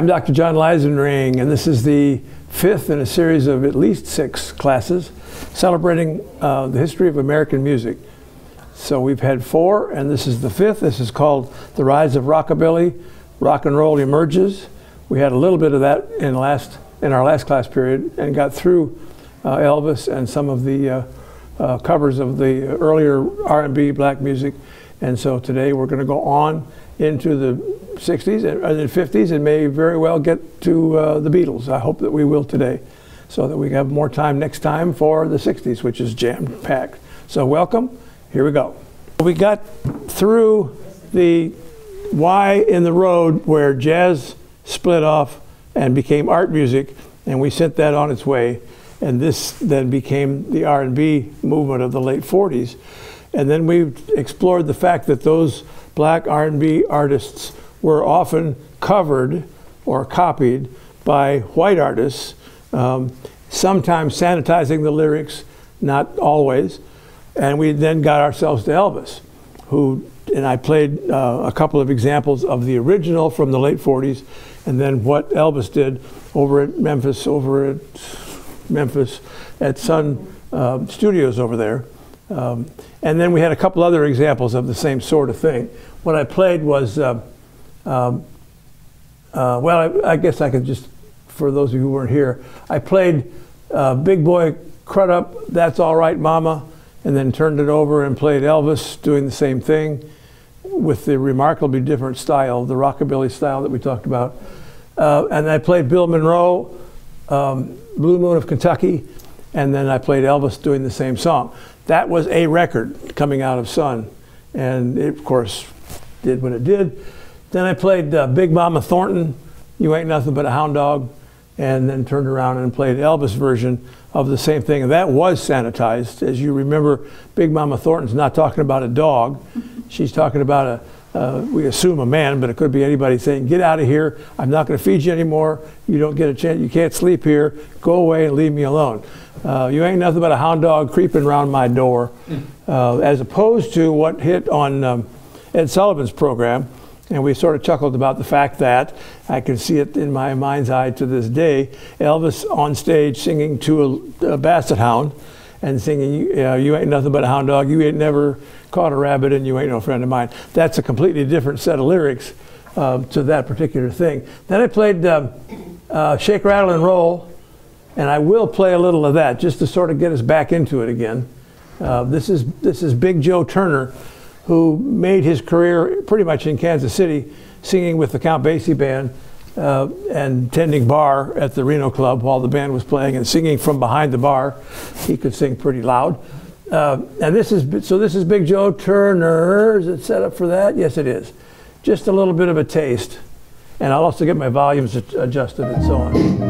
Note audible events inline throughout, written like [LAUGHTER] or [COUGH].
I'm Dr. John Leisenring, and this is the fifth in a series of at least six classes celebrating uh, the history of American music. So we've had four, and this is the fifth. This is called The Rise of Rockabilly, Rock and Roll Emerges. We had a little bit of that in, last, in our last class period and got through uh, Elvis and some of the uh, uh covers of the earlier R&B black music. And so today we're going to go on into the 60s and, the 50s and may very well get to uh, the Beatles. I hope that we will today so that we have more time next time for the 60s, which is jam packed. So, welcome. Here we go. We got through the Y in the road where jazz split off and became art music, and we sent that on its way. And this then became the R&B movement of the late 40s. And then we explored the fact that those black R&B artists were often covered or copied by white artists, um, sometimes sanitizing the lyrics, not always. And we then got ourselves to Elvis, who, and I played uh, a couple of examples of the original from the late 40s, and then what Elvis did over at Memphis, over at Memphis at Sun uh, Studios over there. Um, and then we had a couple other examples of the same sort of thing. What I played was, uh, um, uh, well, I, I, guess I could just, for those of you who weren't here, I played uh, Big Boy Crudup, That's All Right Mama, and then turned it over and played Elvis doing the same thing with the remarkably different style, the rockabilly style that we talked about. Uh, and I played Bill Monroe, um, Blue Moon of Kentucky, and then I played Elvis doing the same song that was a record coming out of Sun. And it, of course, did what it did. Then I played uh, Big Mama Thornton, You Ain't Nothing But a Hound Dog, and then turned around and played Elvis version of the same thing. And that was sanitized. As you remember, Big Mama Thornton's not talking about a dog. [LAUGHS] She's talking about a, uh, we assume a man, but it could be anybody saying, "Get out of here! I'm not going to feed you anymore. You don't get a chance. You can't sleep here. Go away and leave me alone." Uh, you ain't nothing but a hound dog creeping around my door, uh, as opposed to what hit on um, Ed Sullivan's program. And we sort of chuckled about the fact that I can see it in my mind's eye to this day Elvis on stage singing to a, a basset hound and singing, You ain't nothing but a hound dog, you ain't never caught a rabbit, and you ain't no friend of mine. That's a completely different set of lyrics uh, to that particular thing. Then I played um, uh, Shake, Rattle, and Roll and I will play a little of that just to sort of get us back into it again. Uh, this is this is Big Joe Turner, who made his career pretty much in Kansas City, singing with the Count Basie band uh, and tending bar at the Reno Club while the band was playing and singing from behind the bar. He could sing pretty loud. Uh, and this is so. This is Big Joe Turner. Is it set up for that? Yes, it is. Just a little bit of a taste, and I'll also get my volumes adjusted and so on.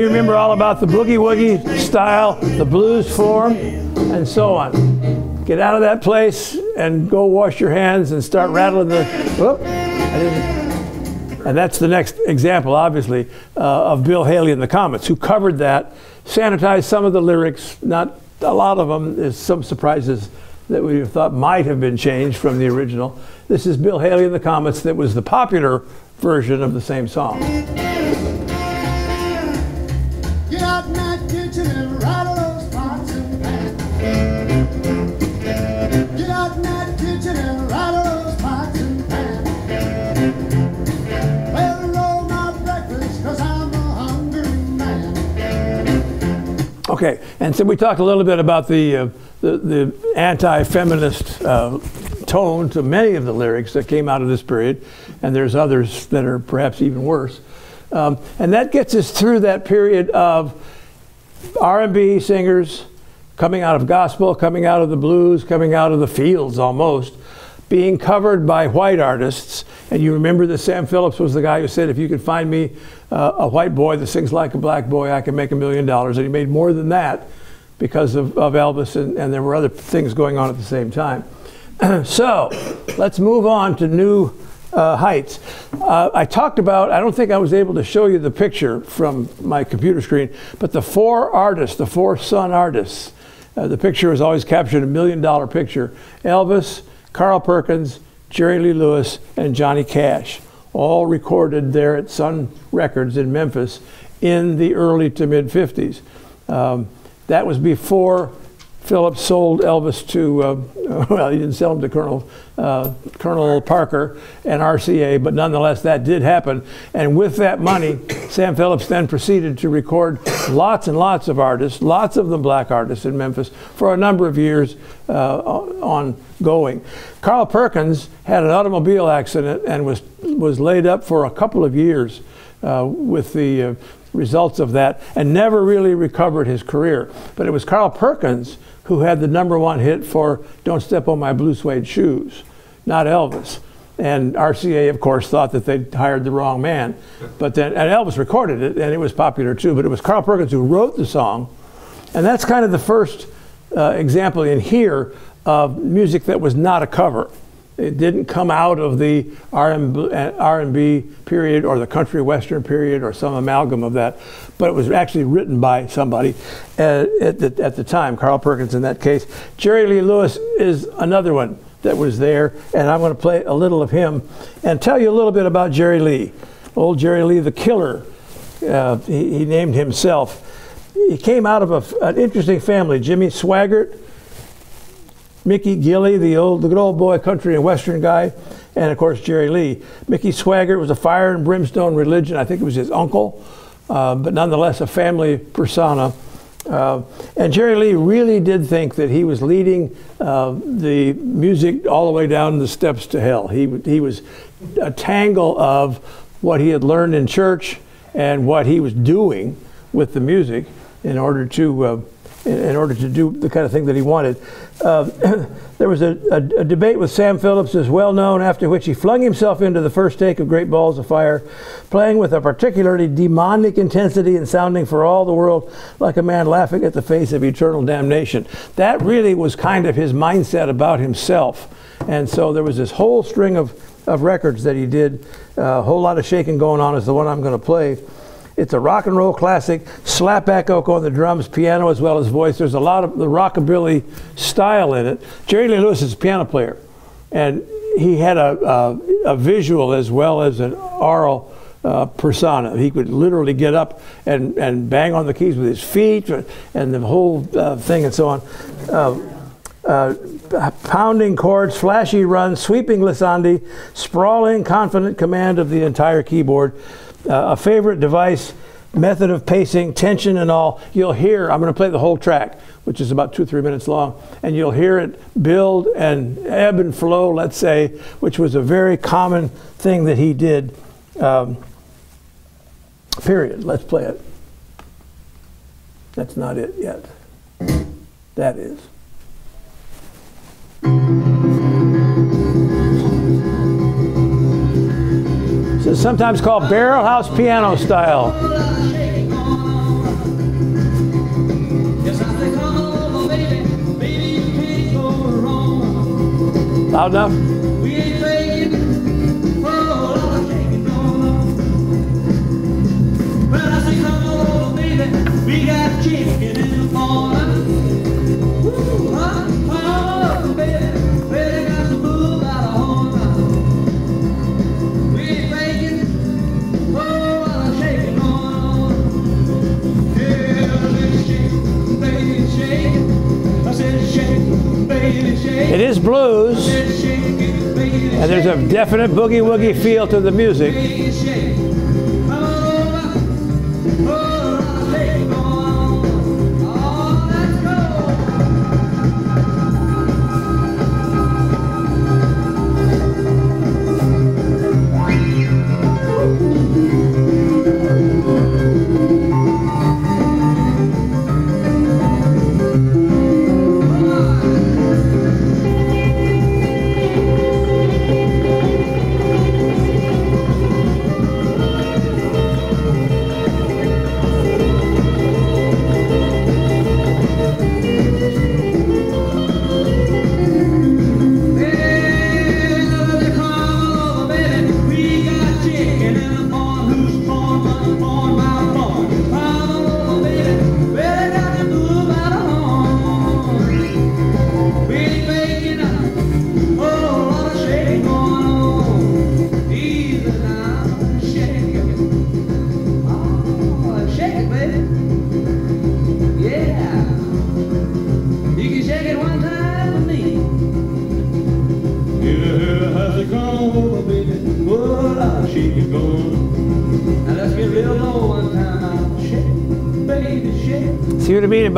You remember all about the boogie woogie style, the blues form, and so on. Get out of that place and go wash your hands and start rattling the. Whoop, and that's the next example, obviously, uh, of Bill Haley and the Comets, who covered that, sanitized some of the lyrics, not a lot of them. There's some surprises that we thought might have been changed from the original. This is Bill Haley and the Comets, that was the popular version of the same song. Okay, and so we talked a little bit about the, uh, the, the anti-feminist uh, tone to many of the lyrics that came out of this period, and there's others that are perhaps even worse. Um, and that gets us through that period of R&B singers coming out of gospel, coming out of the blues, coming out of the fields almost, being covered by white artists. And you remember that Sam Phillips was the guy who said, if you could find me uh, a white boy that sings like a black boy, I can make a million dollars. And he made more than that because of, of Elvis, and, and there were other things going on at the same time. [CLEARS THROAT] so let's move on to new uh, heights. Uh, I talked about, I don't think I was able to show you the picture from my computer screen, but the four artists, the four sun artists, uh, the picture was always captured a million dollar picture. Elvis, Carl Perkins, Jerry Lee Lewis, and Johnny Cash, all recorded there at Sun Records in Memphis in the early to mid 50s. Um, that was before Phillips sold Elvis to, uh, [LAUGHS] well, he didn't sell him to Colonel, uh, Colonel Parker and RCA, but nonetheless, that did happen. And with that money, [COUGHS] Sam Phillips then proceeded to record lots and lots of artists, lots of them black artists in Memphis, for a number of years uh, ongoing. Carl Perkins had an automobile accident and was, was laid up for a couple of years uh, with the uh, results of that and never really recovered his career. But it was Carl Perkins who had the number one hit for Don't Step on My Blue Suede Shoes, not Elvis. And RCA, of course, thought that they'd hired the wrong man. But then, and Elvis recorded it, and it was popular too. But it was Carl Perkins who wrote the song. And that's kind of the first uh, example in here of music that was not a cover. It didn't come out of the R&B period or the country western period or some amalgam of that, but it was actually written by somebody at, at, the, at the time, Carl Perkins in that case. Jerry Lee Lewis is another one that was there, and I'm going to play a little of him and tell you a little bit about Jerry Lee. Old Jerry Lee the Killer, uh, he, he, named himself. He came out of a, an interesting family. Jimmy Swaggart, Mickey Gilley, the old, the good old boy country and western guy, and of course Jerry Lee. Mickey Swaggart was a fire and brimstone religion. I think it was his uncle, uh, but nonetheless a family persona. Uh, and Jerry Lee really did think that he was leading uh, the music all the way down the steps to hell. He, he was a tangle of what he had learned in church and what he was doing with the music in order to uh, in, order to do the kind of thing that he wanted. Uh, [COUGHS] there was a, a, a, debate with Sam Phillips, as well known, after which he flung himself into the first take of Great Balls of Fire, playing with a particularly demonic intensity and sounding for all the world like a man laughing at the face of eternal damnation. That really was kind of his mindset about himself. And so there was this whole string of, of records that he did, uh, a whole lot of shaking going on, is the one I'm going to play. It's a rock and roll classic, slapback oak on the drums, piano as well as voice. There's a lot of the rockabilly style in it. Jerry Lee Lewis is a piano player, and he had a, a, a visual as well as an oral uh, persona. He could literally get up and, and bang on the keys with his feet and the whole uh, thing and so on. Uh, uh, pounding chords, flashy runs, sweeping glissandi, sprawling, confident command of the entire keyboard uh, a favorite device, method of pacing, tension and all, you'll hear, I'm going to play the whole track, which is about two, three minutes long, and you'll hear it build and ebb and flow, let's say, which was a very common thing that he did. Um, period. Let's play it. That's not it yet. That is. It's sometimes called barrel house piano style. Loud enough? We got chicken in the morning. Huh? It is blues, and there's a definite boogie woogie feel to the music.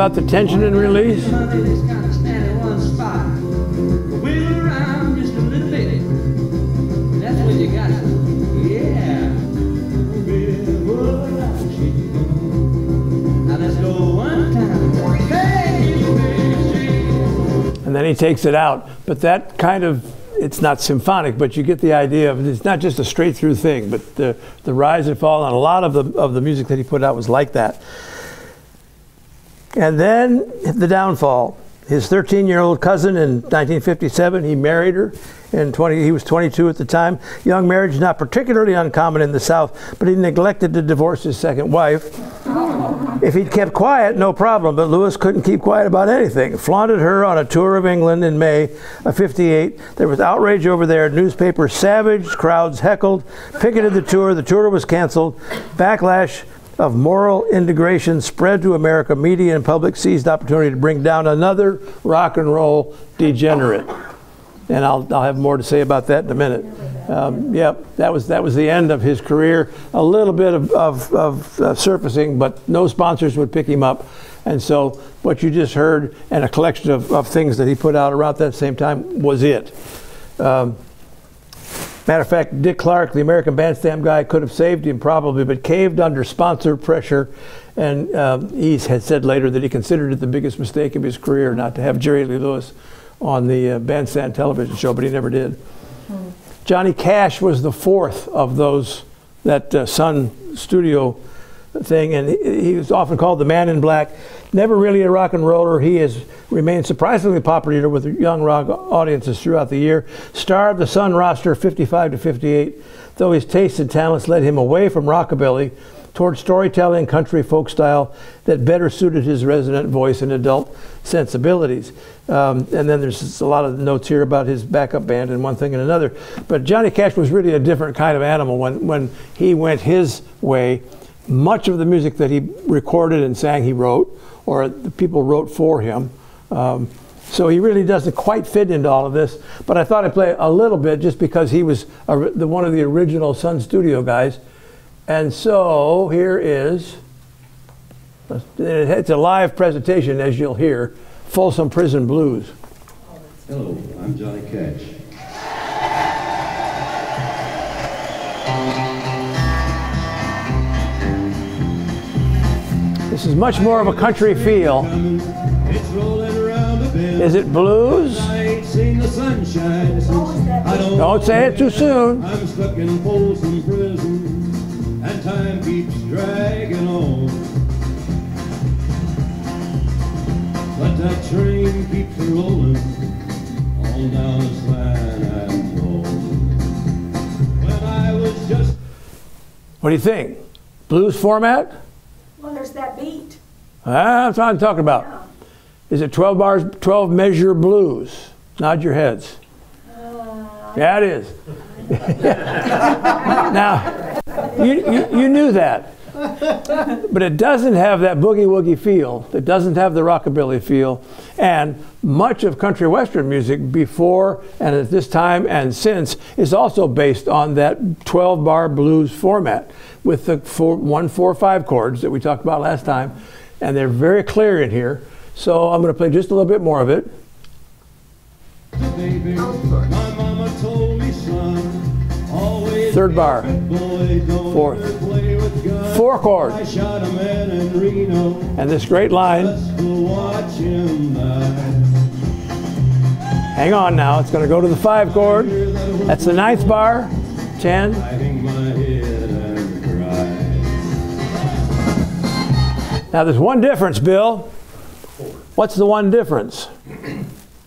About the tension and release? And then he takes it out. But that kind of it's not symphonic, but you get the idea of it's not just a straight through thing, but the, the rise and fall, and a lot of the, of the music that he put out was like that. And then the downfall. His 13 year old cousin in 1957, he married her. In 20, he was 22 at the time. Young marriage not particularly uncommon in the South, but he neglected to divorce his second wife. If he'd kept quiet, no problem, but Lewis couldn't keep quiet about anything. Flaunted her on a tour of England in May of 58. There was outrage over there. Newspapers savaged, crowds heckled, picketed the tour. The tour was canceled. Backlash of moral integration spread to America. Media and public seized opportunity to bring down another rock and roll degenerate. And I'll, I'll have more to say about that in a minute. Um, yep, that was that was the end of his career. A little bit of, of, of uh, surfacing, but no sponsors would pick him up. And so what you just heard and a collection of, of things that he put out around that same time was it. Um, Matter of fact, Dick Clark, the American Bandstand guy, could have saved him probably, but caved under sponsor pressure. And um, he had said later that he considered it the biggest mistake of his career not to have Jerry Lee Lewis on the uh, Bandstand television show, but he never did. Hmm. Johnny Cash was the fourth of those, that uh, Sun studio thing, and he, he was often called the man in black never really a rock and roller. He has remained surprisingly popular with young rock audiences throughout the year. Star of the Sun roster 55 to 58, though his tastes and talents led him away from rockabilly toward storytelling, country folk style that better suited his resonant voice and adult sensibilities. Um, and then there's a lot of notes here about his backup band and one thing and another. But Johnny Cash was really a different kind of animal when, when he went his way. Much of the music that he recorded and sang, he wrote or the people wrote for him. Um, so he really doesn't quite fit into all of this. But I thought I'd play a little bit just because he was a, the, one of the original Sun Studio guys. And so here is, it's a live presentation, as you'll hear, Folsom Prison Blues. Hello, I'm Johnny Cash. This is much more of a country feel. Is it blues? Don't say it too soon. I'm stuck in Folsom prison, and time keeps dragging on. But that train keeps rolling on down this line I'm. When I was just. What do you think? Blues format? Well, there's that beat. Ah, that's what I'm talking about. Is it 12 bars, 12 measure blues? Nod your heads. Yeah, it is. [LAUGHS] now, you, you, you knew that. but it doesn't have that boogie woogie feel. It doesn't have the rockabilly feel. And much of country western music before and at this time and since is also based on that 12 bar blues format with the four, one, four, five chords that we talked about last time. And they're very clear in here. So I'm going to play just a little bit more of it. Third bar. Fourth. Four chords. And this great line. Hang on now, it's going to go to the five chord. That's the ninth bar. Ten. Now there's one difference, Bill. What's the one difference?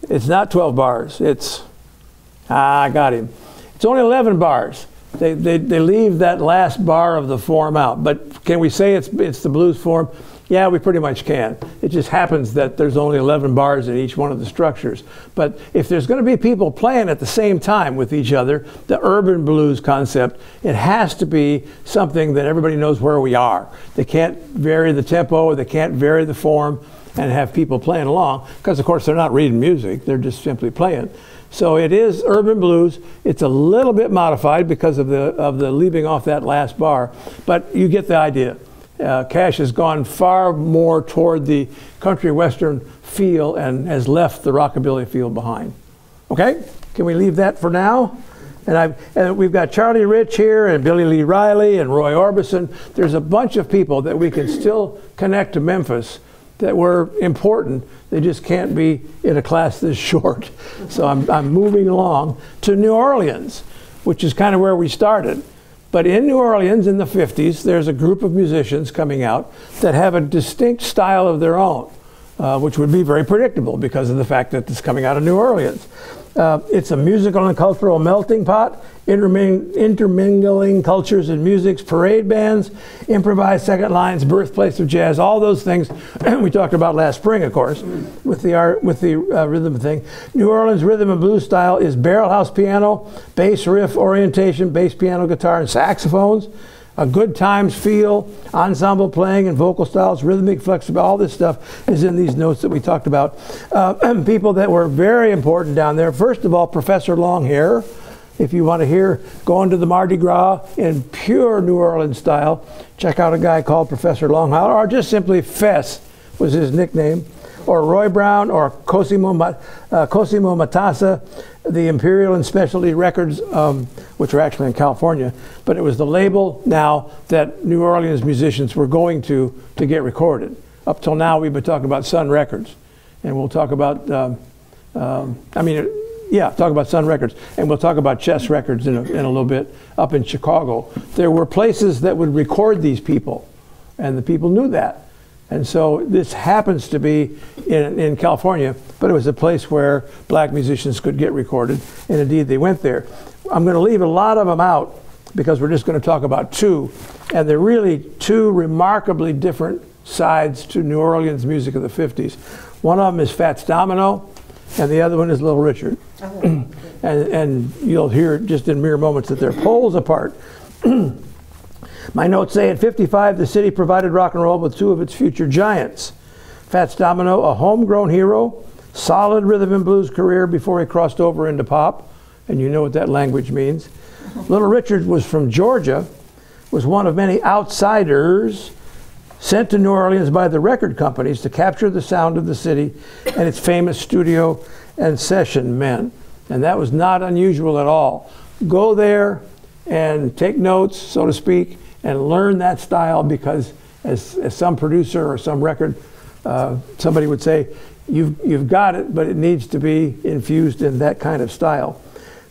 It's not 12 bars. It's, ah, I got him. It's only 11 bars. They, they, they leave that last bar of the form out. But can we say it's, it's the blues form? Yeah, we pretty much can. It just happens that there's only 11 bars in each one of the structures. But if there's going to be people playing at the same time with each other, the urban blues concept, it has to be something that everybody knows where we are. They can't vary the tempo, they can't vary the form and have people playing along because, of course, they're not reading music, they're just simply playing. So it is urban blues. It's a little bit modified because of the of the leaving off that last bar, but you get the idea. Uh, Cash has gone far more toward the country western feel and has left the rockabilly feel behind. Okay, can we leave that for now? And, I've, and we've got Charlie Rich here and Billy Lee Riley and Roy Orbison. There's a bunch of people that we can still connect to Memphis that were important. They just can't be in a class this [LAUGHS] short. So I'm, I'm moving along to New Orleans, which is kind of where we started. But in New Orleans in the 50s, there's a group of musicians coming out that have a distinct style of their own, uh, which would be very predictable because of the fact that it's coming out of New Orleans. Uh, it's a musical and cultural melting pot, interming- intermingling cultures and musics, parade bands, improvised second lines, birthplace of jazz, all those things [CLEARS THROAT] we talked about last spring, of course, with the art, with the uh, rhythm thing. New Orleans rhythm and blues style is barrelhouse piano, bass riff orientation, bass piano, guitar, and saxophones a good times feel, ensemble playing and vocal styles, rhythmic flexibility, all this stuff is in these notes that we talked about. Uh, [CLEARS THROAT] people that were very important down there. First of all, Professor Longhair. If you want to hear going to the Mardi Gras in pure New Orleans style, check out a guy called Professor Longhair, or just simply Fess was his nickname or Roy Brown or Cosimo, uh, Cosimo Matassa, the Imperial and Specialty Records, um, which are actually in California, but it was the label now that New Orleans musicians were going to to get recorded. Up till now, we've been talking about Sun Records, and we'll talk about, um, um, I mean, yeah, talk about Sun Records, and we'll talk about Chess Records in a, in a little bit up in Chicago. There were places that would record these people, and the people knew that. And so this happens to be in, in California, but it was a place where black musicians could get recorded, and indeed they went there. I'm going to leave a lot of them out because we're just going to talk about two, and they're really two remarkably different sides to New Orleans music of the 50s. One of them is Fats Domino, and the other one is Little Richard. Oh. and, and you'll hear just in mere moments that they're poles apart. [CLEARS THROAT] My notes say at 55, the city provided rock and roll with two of its future giants. Fats Domino, a homegrown hero, solid rhythm and blues career before he crossed over into pop, and you know what that language means. [LAUGHS] Little Richard was from Georgia, was one of many outsiders sent to New Orleans by the record companies to capture the sound of the city and its famous studio and session men. And that was not unusual at all. Go there and take notes, so to speak, and learn that style because as, as some producer or some record, uh, somebody would say, you've, you've got it, but it needs to be infused in that kind of style.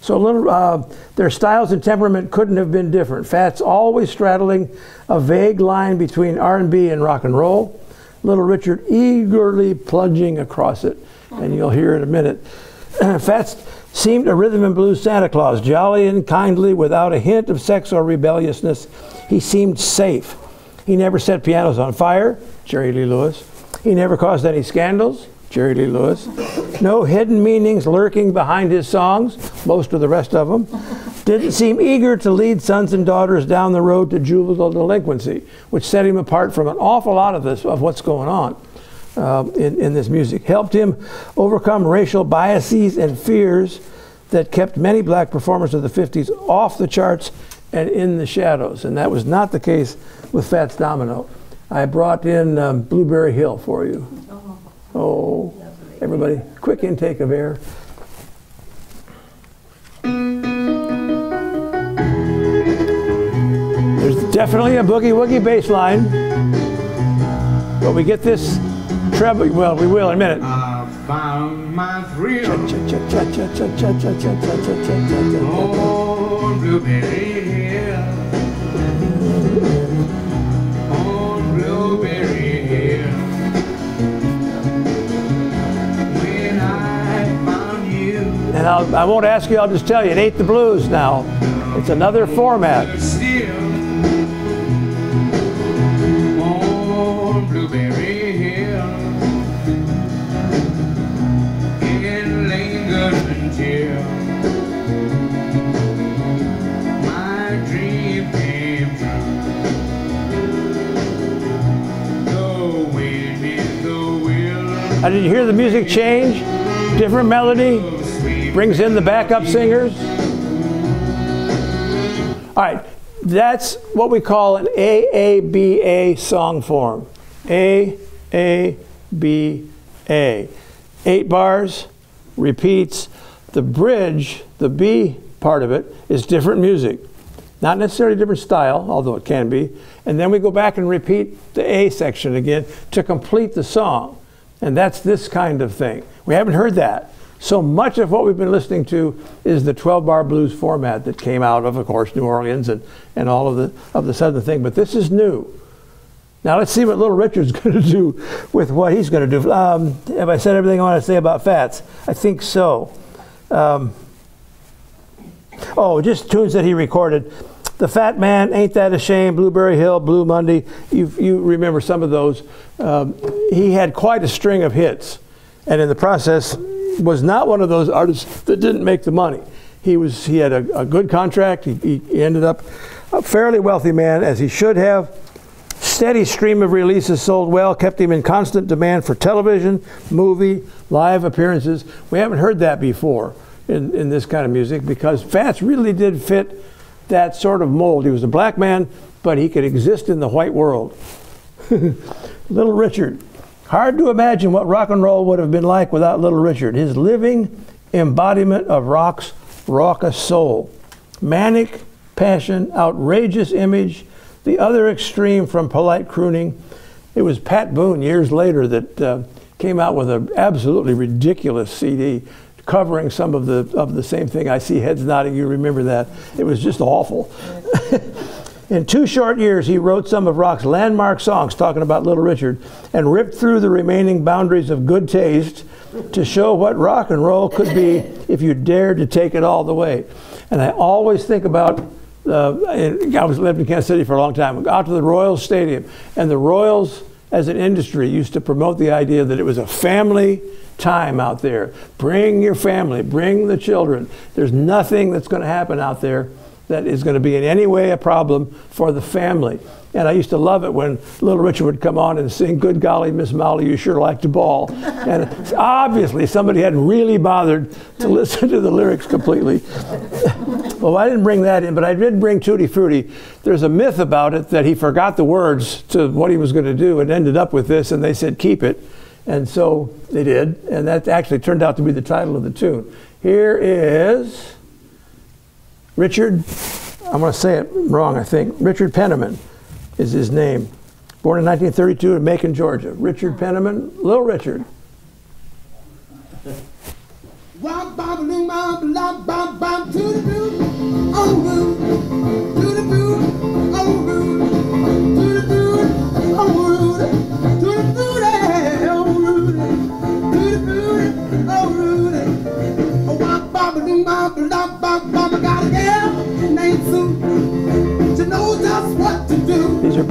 So little, uh, their styles and temperament couldn't have been different. Fats always straddling a vague line between R&B and rock and roll. Little Richard eagerly plunging across it, and you'll hear in a minute. [CLEARS THROAT] Fats seemed a rhythm and blues Santa Claus, jolly and kindly, without a hint of sex or rebelliousness. He seemed safe. He never set pianos on fire, Jerry Lee Lewis. He never caused any scandals, Jerry Lee Lewis. No hidden meanings lurking behind his songs, most of the rest of them. Didn't seem eager to lead sons and daughters down the road to juvenile delinquency, which set him apart from an awful lot of this, of what's going on. Uh, in, in this music, helped him overcome racial biases and fears that kept many black performers of the 50s off the charts and in the shadows. And that was not the case with Fats Domino. I brought in um, Blueberry Hill for you. Oh, everybody, quick intake of air. There's definitely a boogie woogie bass line, but we get this treble. Well, we will in a minute. I found my thrill. Oh, blueberry And I'll, I will not ask you, I'll just tell you, it ain't the blues now. It's another format. Did you hear the music change? Different melody? brings in the backup singers. All right, That's what we call an AABA song form. A, A, B, A. Eight bars, repeats. The bridge, the B part of it, is different music. Not necessarily different style, although it can be. And then we go back and repeat the A section again to complete the song. And that's this kind of thing. We haven't heard that. So much of what we've been listening to is the 12 bar blues format that came out of, of course, New Orleans and, and all of the, of the southern thing. But this is new. Now let's see what Little Richard's [LAUGHS] going to do with what he's going to do. Um, have I said everything I want to say about Fats? I think so. Um, oh, just tunes that he recorded. The Fat Man, Ain't That a Shame, Blueberry Hill, Blue Monday. You, you remember some of those. Um, he had quite a string of hits. And in the process, was not one of those artists that didn't make the money. He was he had a, a good contract. He, he ended up a fairly wealthy man, as he should have. Steady stream of releases sold well, kept him in constant demand for television, movie, live appearances. We haven't heard that before in, in this kind of music because Fats really did fit that sort of mold. He was a black man, but he could exist in the white world. [LAUGHS] Little Richard. Hard to imagine what rock and roll would have been like without Little Richard. His living embodiment of rock's raucous soul. Manic passion, outrageous image, the other extreme from polite crooning. It was Pat Boone years later that uh, came out with an absolutely ridiculous CD covering some of the of the same thing. I see heads nodding. You remember that? It was just awful. [LAUGHS] In two short years, he wrote some of rock's landmark songs talking about Little Richard and ripped through the remaining boundaries of good taste to show what rock and roll could be if you dared to take it all the way. And I always think about uh, I was lived in Kansas City for a long time. Out to the Royals Stadium, and the Royals, as an industry, used to promote the idea that it was a family time out there. Bring your family, bring the children. There's nothing that's going to happen out there that is going to be in any way a problem for the family. And I used to love it when Little Richard would come on and sing, Good golly, Miss Molly, you sure like to ball. And obviously somebody hadn't really bothered to listen to the lyrics completely. [LAUGHS] well, I didn't bring that in, but I did bring Tutti Frutti. There's a myth about it that he forgot the words to what he was going to do and ended up with this, and they said, Keep it. And so they did, and that actually turned out to be the title of the tune. Here is Richard, I'm going to say it wrong, I think. Richard Penniman is his name. Born in 1932 in Macon, Georgia. Richard Penniman, Little Richard.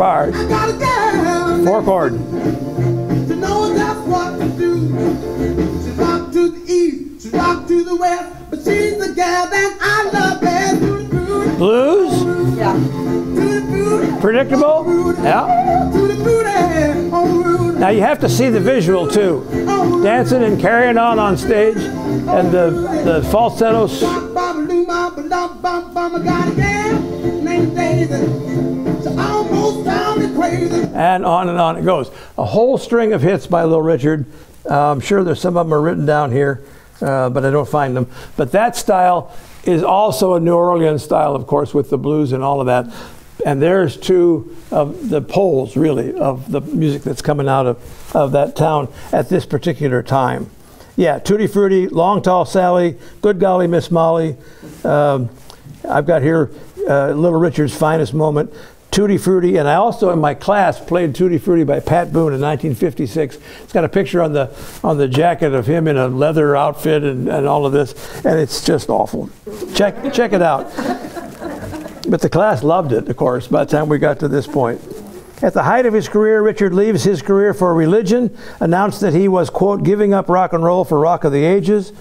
Bars. Four chord. To know just what to do. She rock to the east, she rock to the west, but she's the gal that I love best. Blues? Yeah. Predictable? Yeah. Now you have to see the visual too. Dancing and carrying on on stage, and the the falsettos. And on and on it goes. A whole string of hits by Little Richard. Uh, I'm sure there's some of them are written down here, uh, but I don't find them. But that style is also a New Orleans style, of course, with the blues and all of that. And there's two of the poles, really, of the music that's coming out of, of that town at this particular time. Yeah, Tutti Frutti, Long Tall Sally, Good Golly Miss Molly. Um, I've got here uh, Little Richard's finest moment. Tutti Frutti, and I also in my class played Tutti Frutti by Pat Boone in 1956. It's got a picture on the on the jacket of him in a leather outfit and, and all of this, and it's just awful. Check check it out. But the class loved it, of course, by the time we got to this point. At the height of his career, Richard leaves his career for religion, announced that he was, quote, giving up rock and roll for rock of the ages.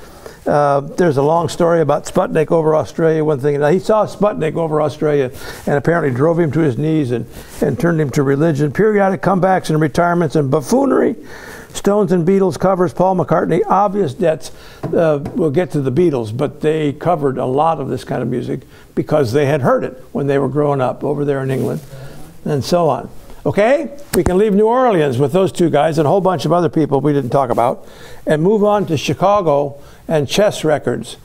Uh, there's a long story about Sputnik over Australia. One thing, he saw Sputnik over Australia and apparently drove him to his knees and, and turned him to religion. Periodic comebacks and retirements and buffoonery Stones and Beatles covers, Paul McCartney, obvious debts. Uh, we'll get to the Beatles, but they covered a lot of this kind of music because they had heard it when they were growing up over there in England and so on. Okay, we can leave New Orleans with those two guys and a whole bunch of other people we didn't talk about and move on to Chicago and Chess Records.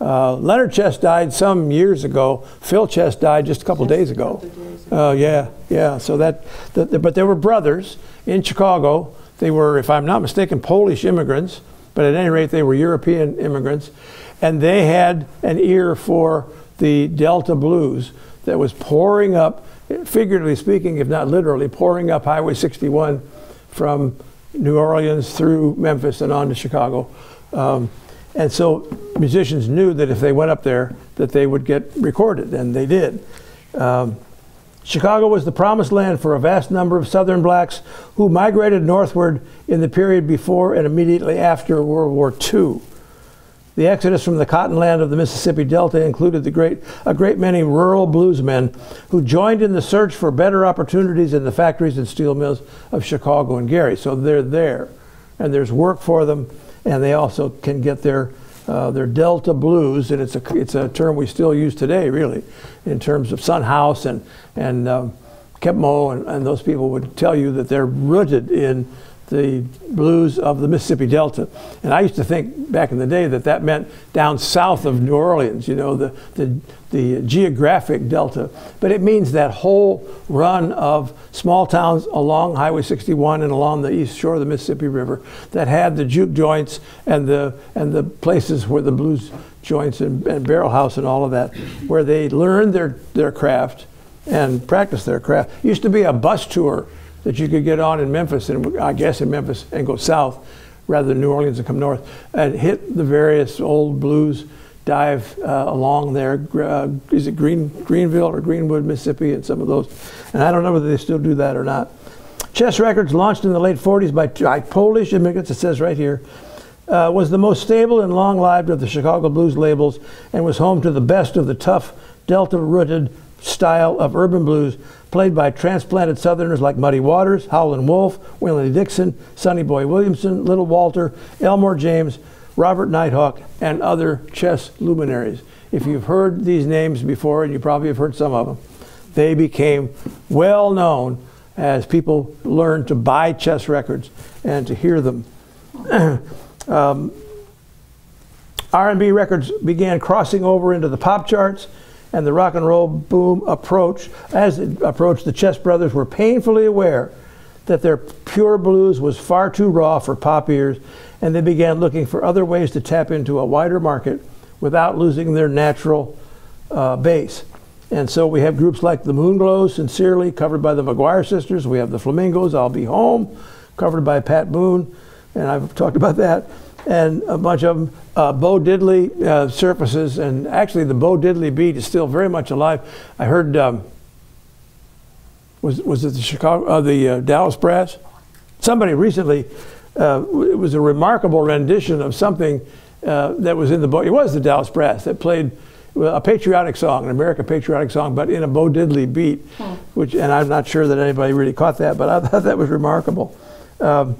Uh, Leonard Chess died some years ago. Phil Chess died just a couple days ago. Oh, uh, yeah, yeah. So that, the, the, but they were brothers in Chicago. They were, if I'm not mistaken, Polish immigrants, but at any rate, they were European immigrants. And they had an ear for the Delta blues that was pouring up, figuratively speaking, if not literally, pouring up Highway 61 from New Orleans through Memphis and on to Chicago. Um, and so musicians knew that if they went up there, that they would get recorded, and they did. Um, Chicago was the promised land for a vast number of Southern blacks who migrated northward in the period before and immediately after World War II. The exodus from the cotton land of the Mississippi Delta included the great, a great many rural bluesmen who joined in the search for better opportunities in the factories and steel mills of Chicago and Gary. So they're there, and there's work for them and they also can get their uh, their Delta blues, and it's a it's a term we still use today, really, in terms of Son House and and um, Keb' Mo', and, and those people would tell you that they're rooted in the blues of the Mississippi Delta. And I used to think back in the day that that meant down south of New Orleans, you know, the, the, the geographic Delta. But it means that whole run of small towns along Highway 61 and along the east shore of the Mississippi River that had the juke joints and the, and the places where the blues joints and, and barrel house and all of that, where they learned their, their craft and practiced their craft. Used to be a bus tour that you could get on in Memphis, and I guess in Memphis, and go south rather than New Orleans and come north, and hit the various old blues dive uh, along there. Uh, is it Green, Greenville or Greenwood, Mississippi, and some of those. And I don't know whether they still do that or not. Chess Records, launched in the late 40s by, by Polish immigrants, it says right here, uh, was the most stable and long-lived of the Chicago blues labels and was home to the best of the tough, delta-rooted style of urban blues played by transplanted Southerners like Muddy Waters, Howlin' Wolf, Willie Dixon, Sonny Boy Williamson, Little Walter, Elmore James, Robert Nighthawk, and other chess luminaries. If you've heard these names before, and you probably have heard some of them, they became well known as people learned to buy chess records and to hear them. [CLEARS THROAT] um, R&B records began crossing over into the pop charts and the rock and roll boom approached, as it approached, the Chess Brothers were painfully aware that their pure blues was far too raw for pop ears, and they began looking for other ways to tap into a wider market without losing their natural uh, base. And so we have groups like the Moonglows, Sincerely, covered by the McGuire sisters. We have the Flamingos, I'll Be Home, covered by Pat Boone, and I've talked about that and a bunch of them. Uh, Bo Diddley uh, surfaces, and actually the Bo Diddley beat is still very much alive. I heard, um, was, was it the Chicago, uh, the uh, Dallas Brass? Somebody recently, uh, it was a remarkable rendition of something uh, that was in the Bo, it was the Dallas Brass that played a patriotic song, an American patriotic song, but in a Bo Diddley beat, hmm. which, and I'm not sure that anybody really caught that, but I [LAUGHS] thought that was remarkable. Um,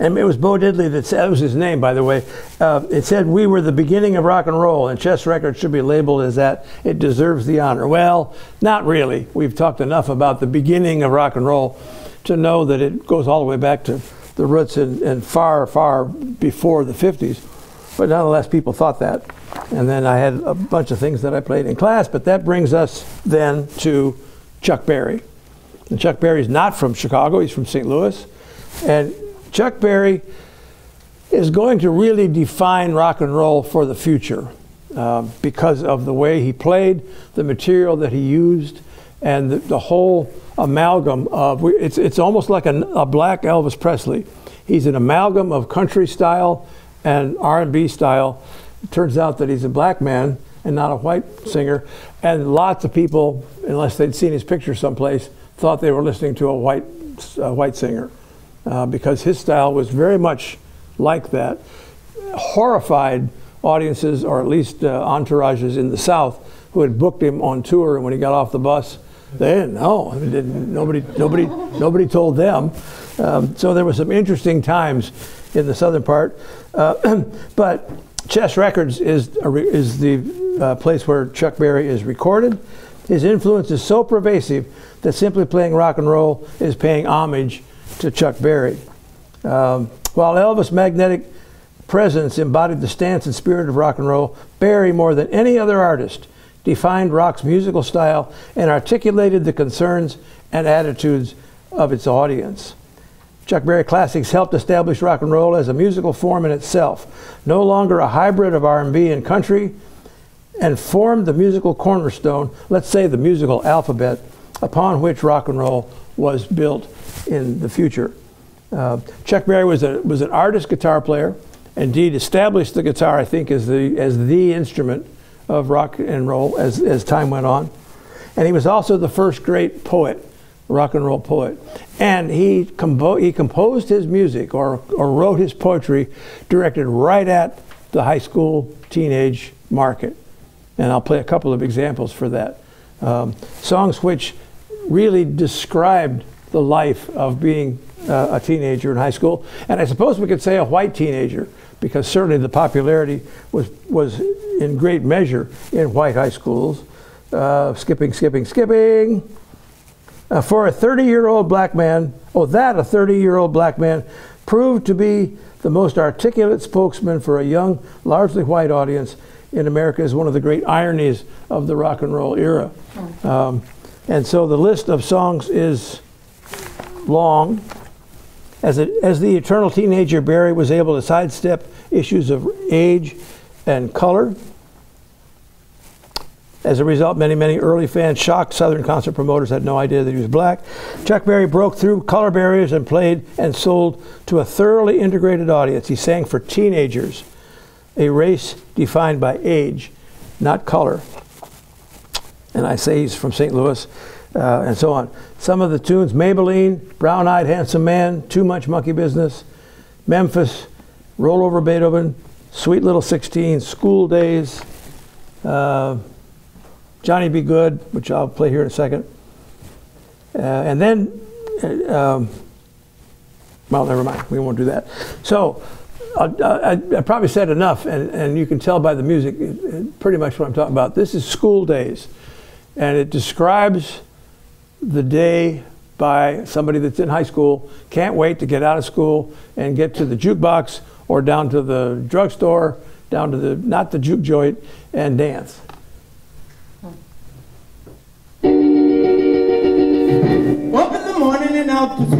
and it was Bo Diddley that said, that was his name, by the way. Uh, it said, We were the beginning of rock and roll, and Chess Records should be labeled as that. It deserves the honor. Well, not really. We've talked enough about the beginning of rock and roll to know that it goes all the way back to the roots and, and far, far before the 50s. But nonetheless, people thought that. And then I had a bunch of things that I played in class, but that brings us then to Chuck Berry. And Chuck Berry is not from Chicago, he's from St. Louis. And Chuck Berry is going to really define rock and roll for the future uh, because of the way he played, the material that he used, and the, the whole amalgam of it's, it's almost like a, a, black Elvis Presley. He's an amalgam of country style and R&B style. It turns out that he's a black man and not a white singer, and lots of people, unless they'd seen his picture someplace, thought they were listening to a white, white singer uh, because his style was very much like that. Horrified audiences, or at least uh, entourages in the South, who had booked him on tour, and when he got off the bus, They didn't know. Didn't- Nobody, nobody, [LAUGHS] nobody told them. Um, so there were some interesting times in the southern part. Uh, [CLEARS THROAT] but Chess Records is, a re- is the uh, place where Chuck Berry is recorded. His influence is so pervasive that simply playing rock and roll is paying homage to Chuck Berry. Um, while Elvis' magnetic presence embodied the stance and spirit of rock and roll, Berry, more than any other artist, defined rock's musical style and articulated the concerns and attitudes of its audience. Chuck Berry Classics helped establish rock and roll as a musical form in itself, no longer a hybrid of R&B and country, and formed the musical cornerstone, let's say the musical alphabet, upon which rock and roll was built in the future. Uh, Chuck Berry was, a, was an artist guitar player, indeed established the guitar, I think, as the, as the instrument of rock and roll as, as time went on. And he was also the first great poet, rock and roll poet. And he, compo- he composed his music or, or wrote his poetry directed right at the high school teenage market. And I'll play a couple of examples for that. Um, songs which really described the life of being uh, a teenager in high school. And I suppose we could say a white teenager, because certainly the popularity was, was in great measure in white high schools. Uh, skipping, skipping, skipping. Uh, for a 30 year old black man, oh, that a 30 year old black man proved to be the most articulate spokesman for a young, largely white audience in America is one of the great ironies of the rock and roll era. Um, and so the list of songs is long. As, as the eternal teenager, Berry was able to sidestep issues of age and color. As a result, many, many early fans, shocked Southern concert promoters, had no idea that he was black. Chuck Berry broke through color barriers and played and sold to a thoroughly integrated audience. He sang for teenagers, a race defined by age, not color. And I say he's from St. Louis, uh, and so on. Some of the tunes Maybellene, Brown Eyed Handsome Man, Too Much Monkey Business, Memphis, Roll Over Beethoven, Sweet Little 16, School Days, uh, Johnny B. Goode, which I'll play here in a second. Uh, and then, uh, um, well, never mind, we won't do that. So, uh, I, I probably said enough, and, and you can tell by the music pretty much what I'm talking about. This is School Days, and it describes the day by somebody that's in high school, can't wait to get out of school and get to the jukebox or down to the drugstore, down to the, not the juke joint, and dance. Up in the morning and out to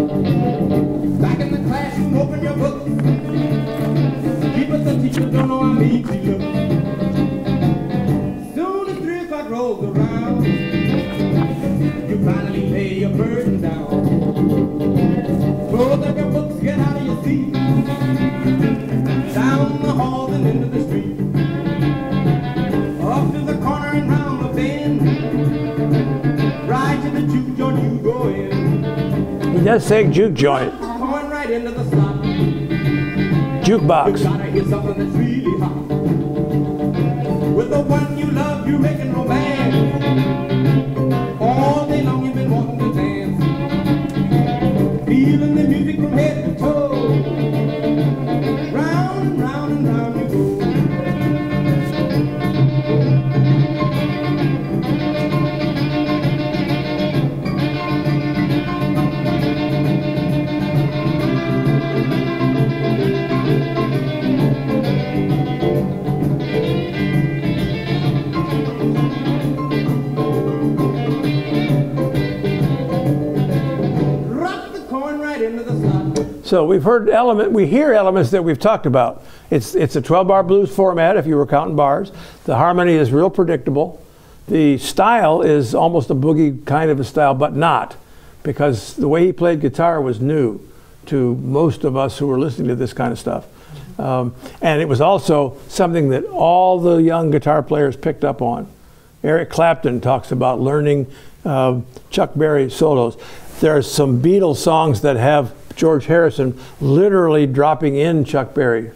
He does say juke joint, Going right into the jukebox. You gotta hear something that's really hot. With the one you love, making So we've heard element, we hear elements that we've talked about. It's, it's a 12 bar blues format if you were counting bars. The harmony is real predictable. The style is almost a boogie kind of a style, but not, because the way he played guitar was new to most of us who were listening to this kind of stuff. Um, and it was also something that all the young guitar players picked up on. Eric Clapton talks about learning uh, Chuck Berry solos. There are some Beatles songs that have George Harrison literally dropping in Chuck Berry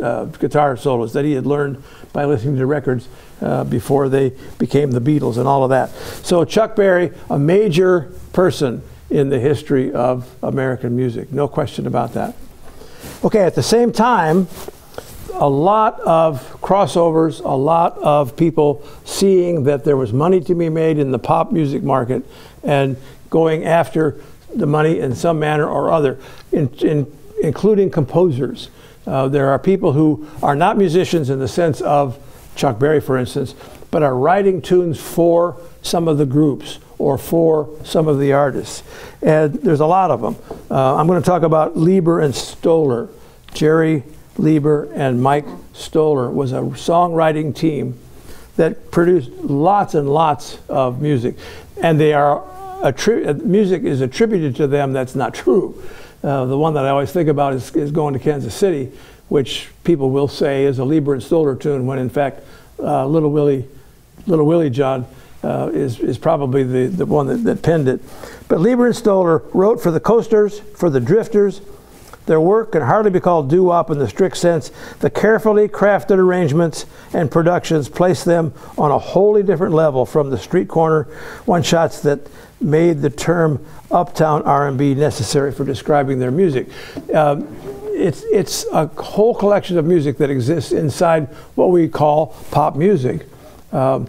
uh, guitar solos that he had learned by listening to records uh, before they became the Beatles and all of that. So Chuck Berry, a major person in the history of American music, no question about that. Okay, at the same time, a lot of crossovers, a lot of people seeing that there was money to be made in the pop music market and going after the money in some manner or other, in, in, including composers. Uh, there are people who are not musicians in the sense of Chuck Berry, for instance, but are writing tunes for some of the groups or for some of the artists. And there's a lot of them. Uh, I'm going to talk about Leiber and Stoller. Jerry Leiber and Mike Stoller was a songwriting team that produced lots and lots of music. And they are music is attributed to them that's not true. Uh, the one that I always think about is, is, going to Kansas City, which people will say is a Leiber and Stoller tune, when in fact, uh, Little Willie, Little Willie John uh, is, is probably the, the one that, that penned it. But Leiber and Stoller wrote for the Coasters, for the Drifters, their work can hardly be called doo-wop in the strict sense. The carefully crafted arrangements and productions place them on a wholly different level from the street corner one-shots that made the term uptown R&B necessary for describing their music. Um, it's, it's a whole collection of music that exists inside what we call pop music. Um,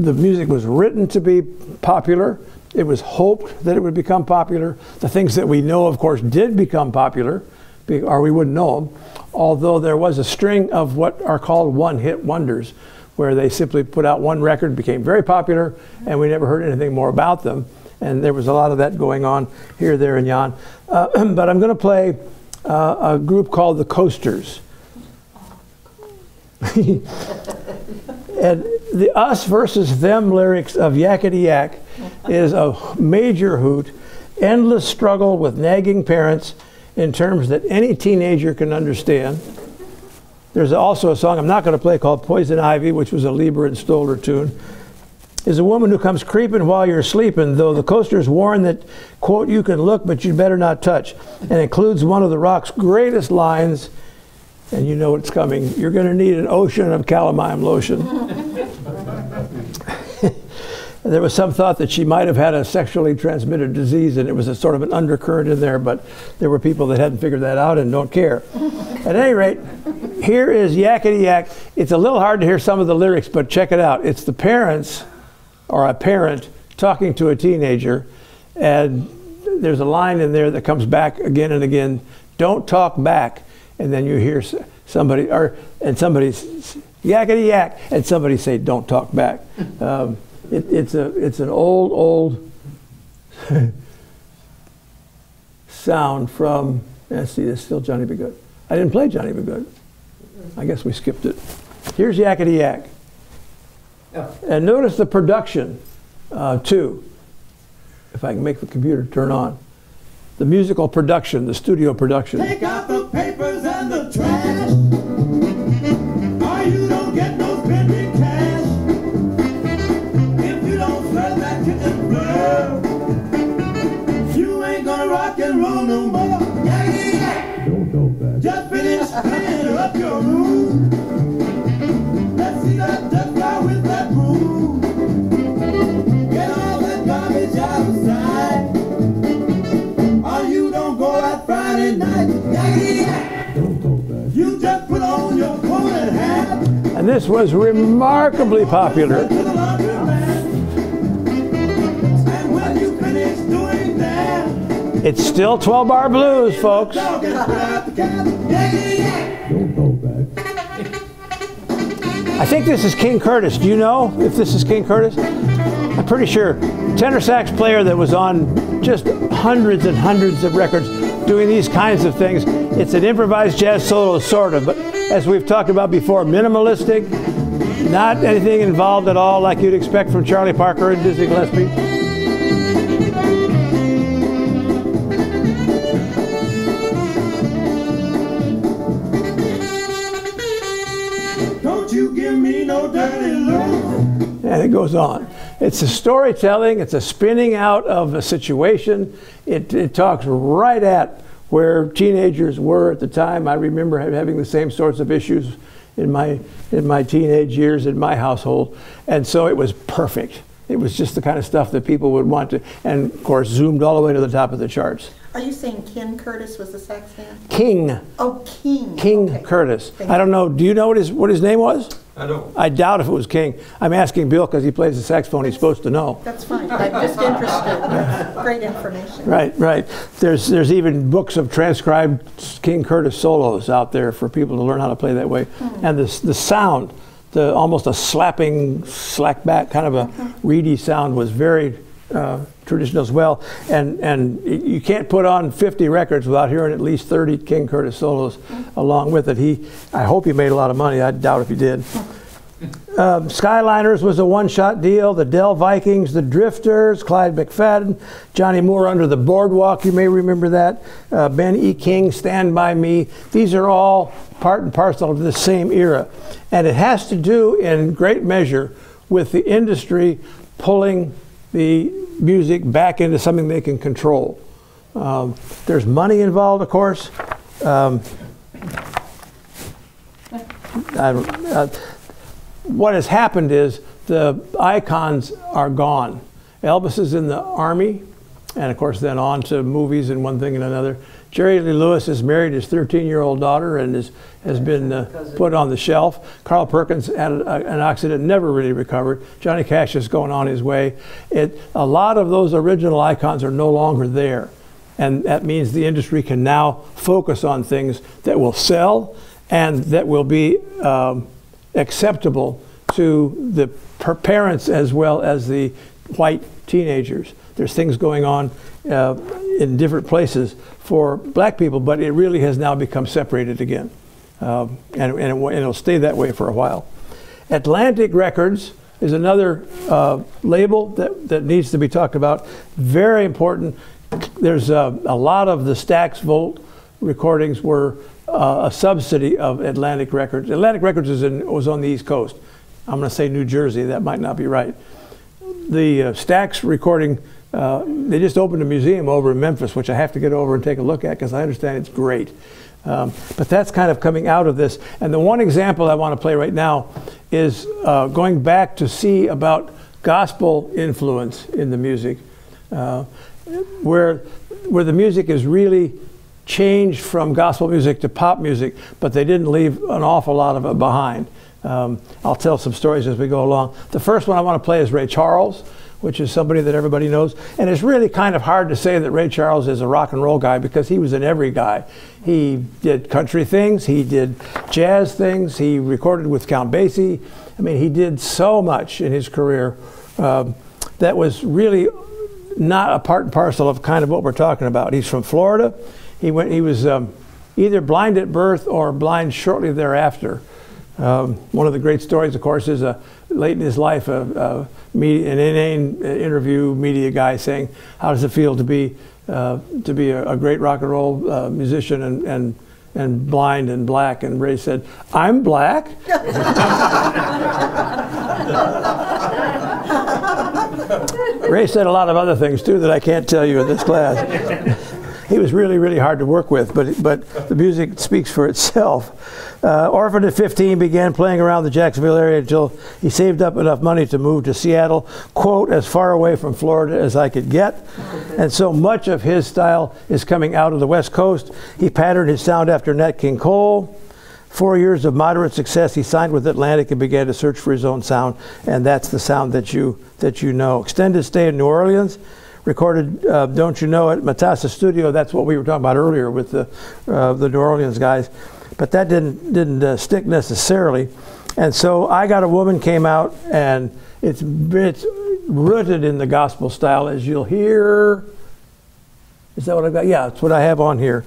the music was written to be popular. It was hoped that it would become popular. The things that we know, of course, did become popular, or we wouldn't know them. Although there was a string of what are called one-hit wonders, where they simply put out one record, became very popular, and we never heard anything more about them. And there was a lot of that going on here, there, and yon. Uh, [CLEARS THROAT] but I'm going to play uh, a group called the Coasters. [LAUGHS] and the us versus them lyrics of Yakety Yak is a major hoot, endless struggle with nagging parents in terms that any teenager can understand. There's also a song I'm not going to play called Poison Ivy, which was a Leiber and Stoller tune. Is a woman who comes creeping while you're sleeping, though the coasters warn that, quote, you can look, but you better not touch, and includes one of the rock's greatest lines, and you know it's coming. You're going to need an ocean of calamine lotion. [LAUGHS] there was some thought that she might have had a sexually transmitted disease, and it was a sort of an undercurrent in there, but there were people that hadn't figured that out and don't care. [LAUGHS] At any rate, here is Yakety Yak. It's a little hard to hear some of the lyrics, but check it out. It's the parents, or a parent, talking to a teenager, and there's a line in there that comes back again and again don't talk back. And then you hear somebody, or, and somebody's yakety yak, and somebody say, don't talk back. [LAUGHS] Um, it, it's, a, it's an old, old [LAUGHS] sound from, let's see, it's still Johnny B. Goode. I didn't play Johnny B. Goode. I guess we skipped it. Here's Yakety Yak. Yeah. And notice the production, uh, too. If I can make the computer turn on. The musical production, the studio production. Take out the papers and the trash. This was remarkably popular. It's still 12 bar blues, folks. I think this is King Curtis. Do you know if this is King Curtis? I'm pretty sure. Tenor sax player that was on just hundreds and hundreds of records. doing these kinds of things. It's an improvised jazz solo, sort of, but as we've talked about before, minimalistic, not anything involved at all like you'd expect from Charlie Parker and Dizzy Gillespie. Don't you give me no dirty look. and it goes on. It's a storytelling, it's a spinning out of a situation. It, it talks right at where teenagers were at the time. I remember having the same sorts of issues in my, in my teenage years in my household. And so it was perfect. It was just the kind of stuff that people would want to, and of course, zoomed all the way to the top of the charts. Are you saying Ken Curtis was the sax man? King, Oh, King. King Okay. Curtis. Thank I don't know, do you know what his, what his name was? I don't. I doubt if it was King. I'm asking Bill because he plays the saxophone, he's supposed to know. That's fine. I'm just interested. That's great information. Right, right. There's there's even books of transcribed King Curtis solos out there for people to learn how to play that way. Hmm. And the the sound, the almost a slapping, slack back kind of a mm-hmm. reedy sound was very uh, traditional as well. And and you can't put on 50 records without hearing at least 30 King Curtis solos mm-hmm. along with it. He, I hope he made a lot of money. I doubt if he did. Mm-hmm. Um, Skyliners was a one-shot deal. The Del Vikings, the Drifters, Clyde McPhatter, Johnny Moore under the Boardwalk. You may remember that. Uh, ben E. King, Stand by Me. These are all part and parcel of the same era, and it has to do in great measure with the industry pulling the music back into something they can control. Um, there's money involved, of course. Um, I uh, what has happened is the icons are gone. Elvis is in the army, and of course, then on to movies and one thing and another. Jerry Lee Lewis has married his 13 year old daughter and is, has been uh, put on the shelf. Carl Perkins had a, an accident, never really recovered. Johnny Cash is going on his way. It, a lot of those original icons are no longer there. And that means the industry can now focus on things that will sell and that will be um, acceptable to the parents as well as the white teenagers. There's things going on uh, in different places for black people, but it really has now become separated again. Um, and, and, it, it'll stay that way for a while. Atlantic Records is another uh, label that, that needs to be talked about. Very important. There's uh, a lot of the Stax Volt recordings were uh, a subsidy of Atlantic Records. Atlantic Records in, was on the East Coast. I'm going to say New Jersey. That might not be right. The uh, Stax recording, uh, they just opened a museum over in Memphis, which I have to get over and take a look at because I understand it's great. Um, but that's kind of coming out of this. And the one example I want to play right now is uh, going back to see about gospel influence in the music, uh, where, where the music is really changed from gospel music to pop music, but they didn't leave an awful lot of it behind. Um, I'll tell some stories as we go along. The first one I want to play is Ray Charles, which is somebody that everybody knows. And it's really kind of hard to say that Ray Charles is a rock and roll guy because he was an every guy. He did country things, he did jazz things, he recorded with Count Basie. I mean, he did so much in his career um, that was really not a part and parcel of kind of what we're talking about. He's from Florida. He went. He was um, either blind at birth or blind shortly thereafter. Um, one of the great stories, of course, is uh, late in his life, a, a media, an inane interview media guy saying, "How does it feel to be uh, to be a, a great rock and roll uh, musician and, and and blind and black?" And Ray said, "I'm black." [LAUGHS] Ray said a lot of other things too that I can't tell you in this class. [LAUGHS] he was really, really hard to work with, but, but the music speaks for itself. Uh, orphaned at 15, began playing around the Jacksonville area until he saved up enough money to move to Seattle, quote, as far away from Florida as I could get. And so much of his style is coming out of the West Coast. He patterned his sound after Nat King Cole. Four years of moderate success, he signed with Atlantic and began to search for his own sound, and that's the sound that you that you know. Extended stay in New Orleans, recorded uh, "Don't You Know It" Matassa Studio. That's what we were talking about earlier with the uh, the New Orleans guys, but that didn't didn't uh, stick necessarily, and so I Got a Woman came out, and it's it's rooted in the gospel style, as you'll hear Is that what I've got? Yeah, that's what I have on here.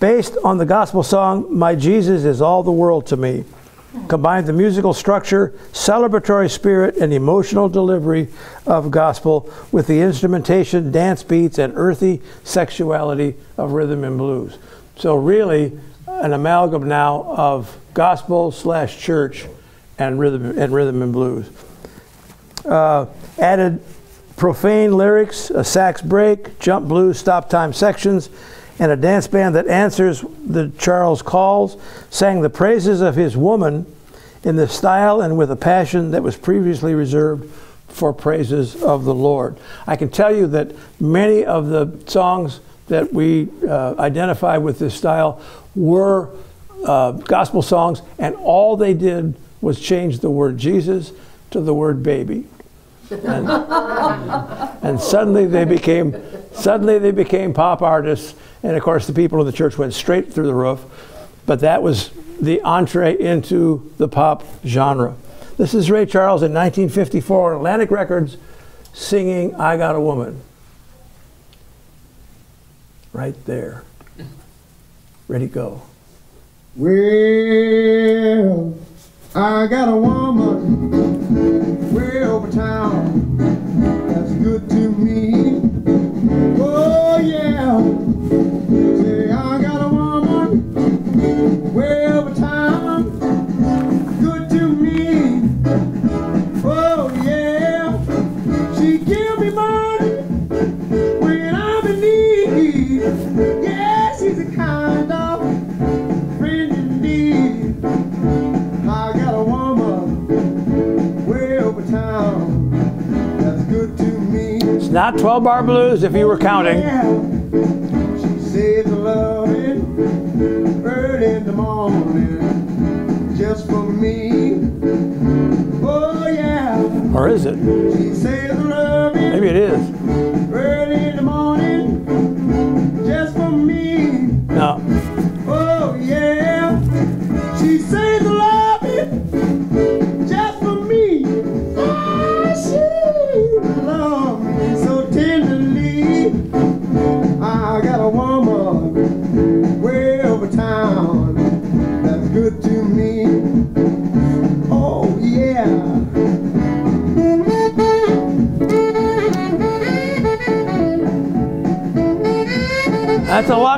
Based on the gospel song, My Jesus is All the World to Me. Combined the musical structure, celebratory spirit, and emotional delivery of gospel with the instrumentation, dance beats, and earthy sexuality of rhythm and blues. So, really, an amalgam now of gospel slash church and rhythm and rhythm and blues. Uh, added profane lyrics, a sax break, jump blues, stop time sections, and a dance band that answers the Charles calls, sang the praises of his woman in the style and with a passion that was previously reserved for praises of the Lord. I can tell you that many of the songs that we uh, identify with this style were uh, gospel songs, and all they did was change the word Jesus to the word baby. And, [LAUGHS] and suddenly they became suddenly they became pop artists and of course the people in the church went straight through the roof but that was the entree into the pop genre. This is ray charles in 1954 on atlantic records singing i got a woman. Right there. Ready go. Well, I got a woman way over town. That's good to me. Oh yeah, not 12 bar blues if you were counting Yeah. She says loving early in the morning just for me. Oh yeah. or is it She says loving maybe it is early in the morning just for me. no Oh yeah, she says love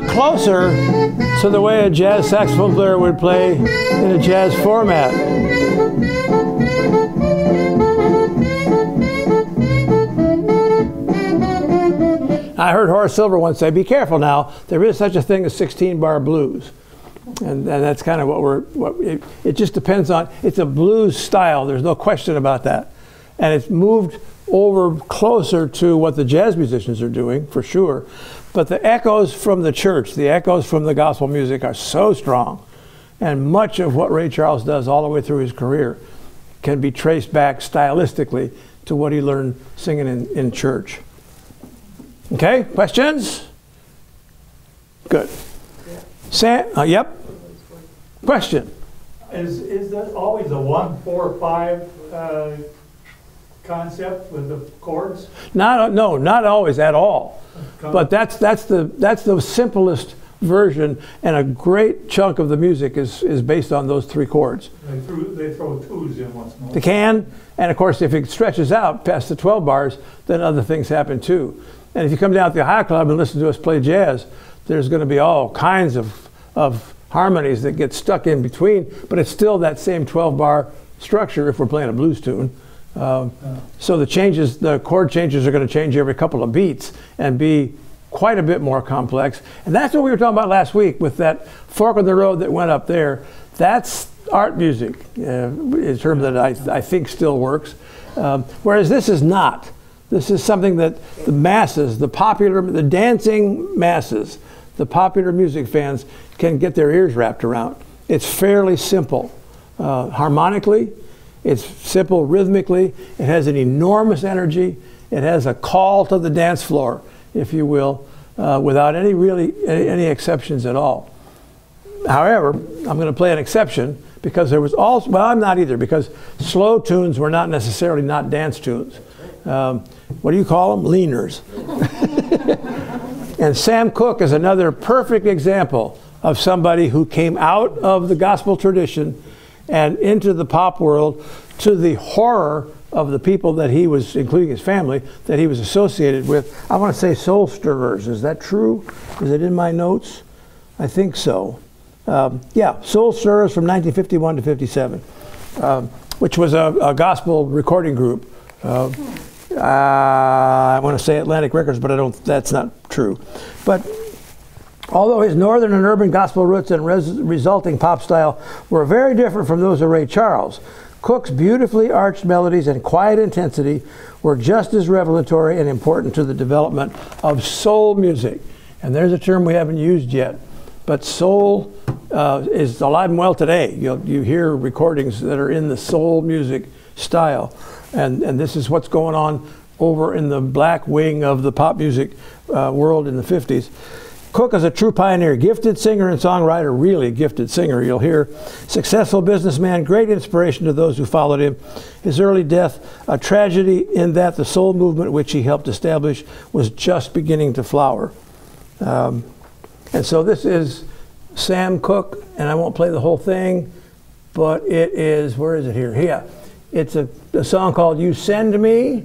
lot closer to the way a jazz saxophone player would play in a jazz format. I heard Horace Silver once say, "Be careful now. There is such a thing as 16-bar blues." And, and that's kind of what we're. What it, it just depends on. It's a blues style. There's no question about that, and it's moved over closer to what the jazz musicians are doing for sure. But the echoes from the church, the echoes from the gospel music, are so strong, and much of what Ray Charles does all the way through his career can be traced back stylistically to what he learned singing in, in church. Okay, questions? Good. Sam, uh, yep. Question. Is, is that always a one, four, five, uh, concept with the chords? Not no, not always at all. But that's that's the that's the simplest version, and a great chunk of the music is is based on those three chords. They threw, they throw twos in once in a The while. can, and of course, if it stretches out past the 12 bars, then other things happen too. And if you come down to the Ohio Club and listen to us play jazz, there's going to be all kinds of, of harmonies that get stuck in between, but it's still that same 12 bar structure if we're playing a blues tune. Um, so the changes, the chord changes are going to change every couple of beats and be quite a bit more complex. And that's what we were talking about last week with that fork in the road that went up there. That's art music, uh, in terms that I, I think still works. Um, whereas this is not. This is something that the masses, the popular, the dancing masses, the popular music fans can get their ears wrapped around. It's fairly simple uh, harmonically, it's simple rhythmically, it has an enormous energy, it has a call to the dance floor, if you will, uh, without any really any, exceptions at all. However, I'm going to play an exception because there was also, well, I'm not either, because slow tunes were not necessarily not dance tunes. Um, what do you call them? Leaners. [LAUGHS] And Sam Cooke is another perfect example of somebody who came out of the gospel tradition and into the pop world to the horror of the people that he was, including his family, that he was associated with. I want to say soul stirrers. Is that true? Is it in my notes? I think so. Um, yeah, Soul Stirrers from 1951 to 57, um, which was a, a gospel recording group. Uh, uh, I want to say Atlantic Records, but I don't. That's not true. But although his northern and urban gospel roots and res- resulting pop style were very different from those of Ray Charles, Cooke's beautifully arched melodies and quiet intensity were just as revelatory and important to the development of soul music. And there's a term we haven't used yet, but soul uh, is alive and well today. You'll, you hear recordings that are in the soul music style. And, and this is what's going on over in the black wing of the pop music uh, world in the 50s. Cooke is a true pioneer, gifted singer and songwriter, really gifted singer, you'll hear. Successful businessman, great inspiration to those who followed him. His early death, a tragedy in that the soul movement which he helped establish was just beginning to flower. Um, and so this is Sam Cooke, and I won't play the whole thing, but it is, where is it here? Yeah. It's a, a song called You Send Me.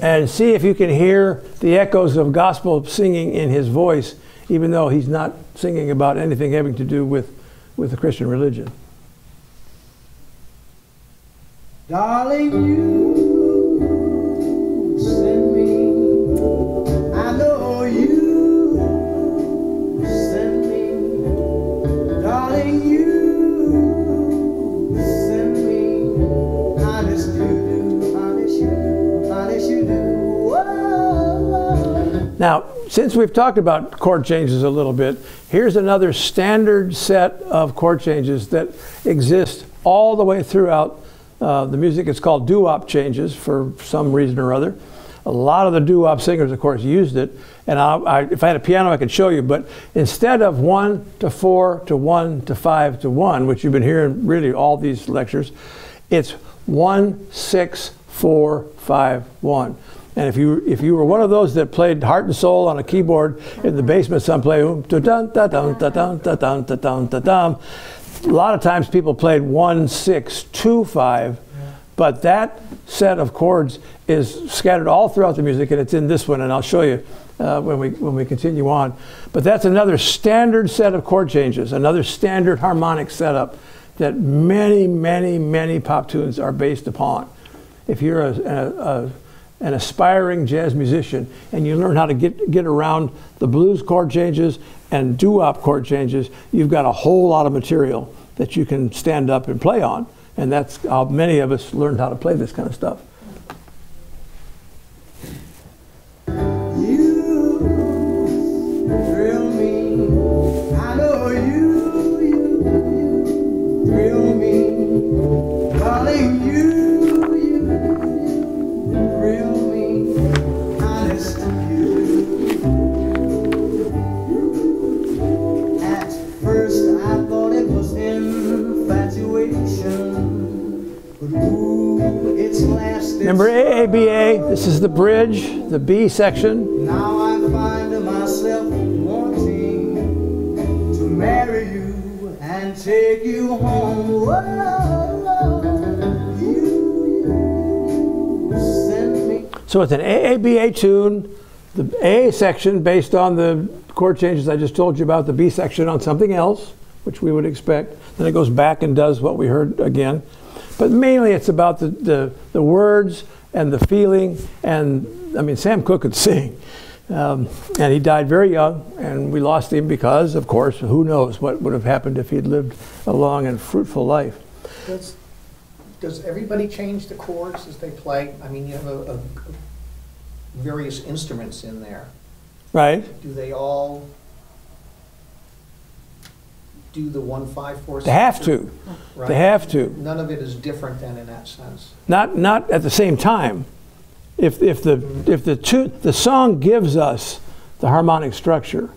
And see if you can hear the echoes of gospel singing in his voice, even though he's not singing about anything having to do with, with the Christian religion. Darling, you Now, since we've talked about chord changes a little bit, here's another standard set of chord changes that exist all the way throughout uh, the music. It's called doo-wop changes for some reason or other. A lot of the doo-wop singers, of course, used it. And I, I, if I had a piano, I could show you. But instead of one to four to one to five to one, which you've been hearing really all these lectures, it's one, six, four, five, one. And if you if you were one of those that played heart and soul on a keyboard in the basement someplace, a lot of times people played one six two five, but that set of chords is scattered all throughout the music, and it's in this one, and I'll show you. Uh, when we when we continue on, but that's another standard set of chord changes, another standard harmonic setup that many many many pop tunes are based upon. If you're a, a, a an aspiring jazz musician and you learn how to get, get around the blues chord changes and doo-wop chord changes, you've got a whole lot of material that you can stand up and play on. And that's how many of us learned how to play this kind of stuff. Remember AABA? This is the bridge, the B section. Now I find myself wanting to marry you and take you home. Whoa, you, you send me. So it's an AABA tune, the A section based on the chord changes I just told you about, the B section on something else, which we would expect. Then it goes back and does what we heard again. But mainly it's about the, the, the words and the feeling. And I mean, Sam Cooke could sing. Um, and he died very young, and we lost him because, of course, who knows what would have happened if he'd lived a long and fruitful life. Does, does everybody change the chords as they play? I mean, you have a, a various instruments in there. Right? Do they all do the one, five, four? They have to. Right. They have to. None of it is different than in that sense. not not at the same time. If if the mm-hmm. if the two the song gives us the harmonic structure,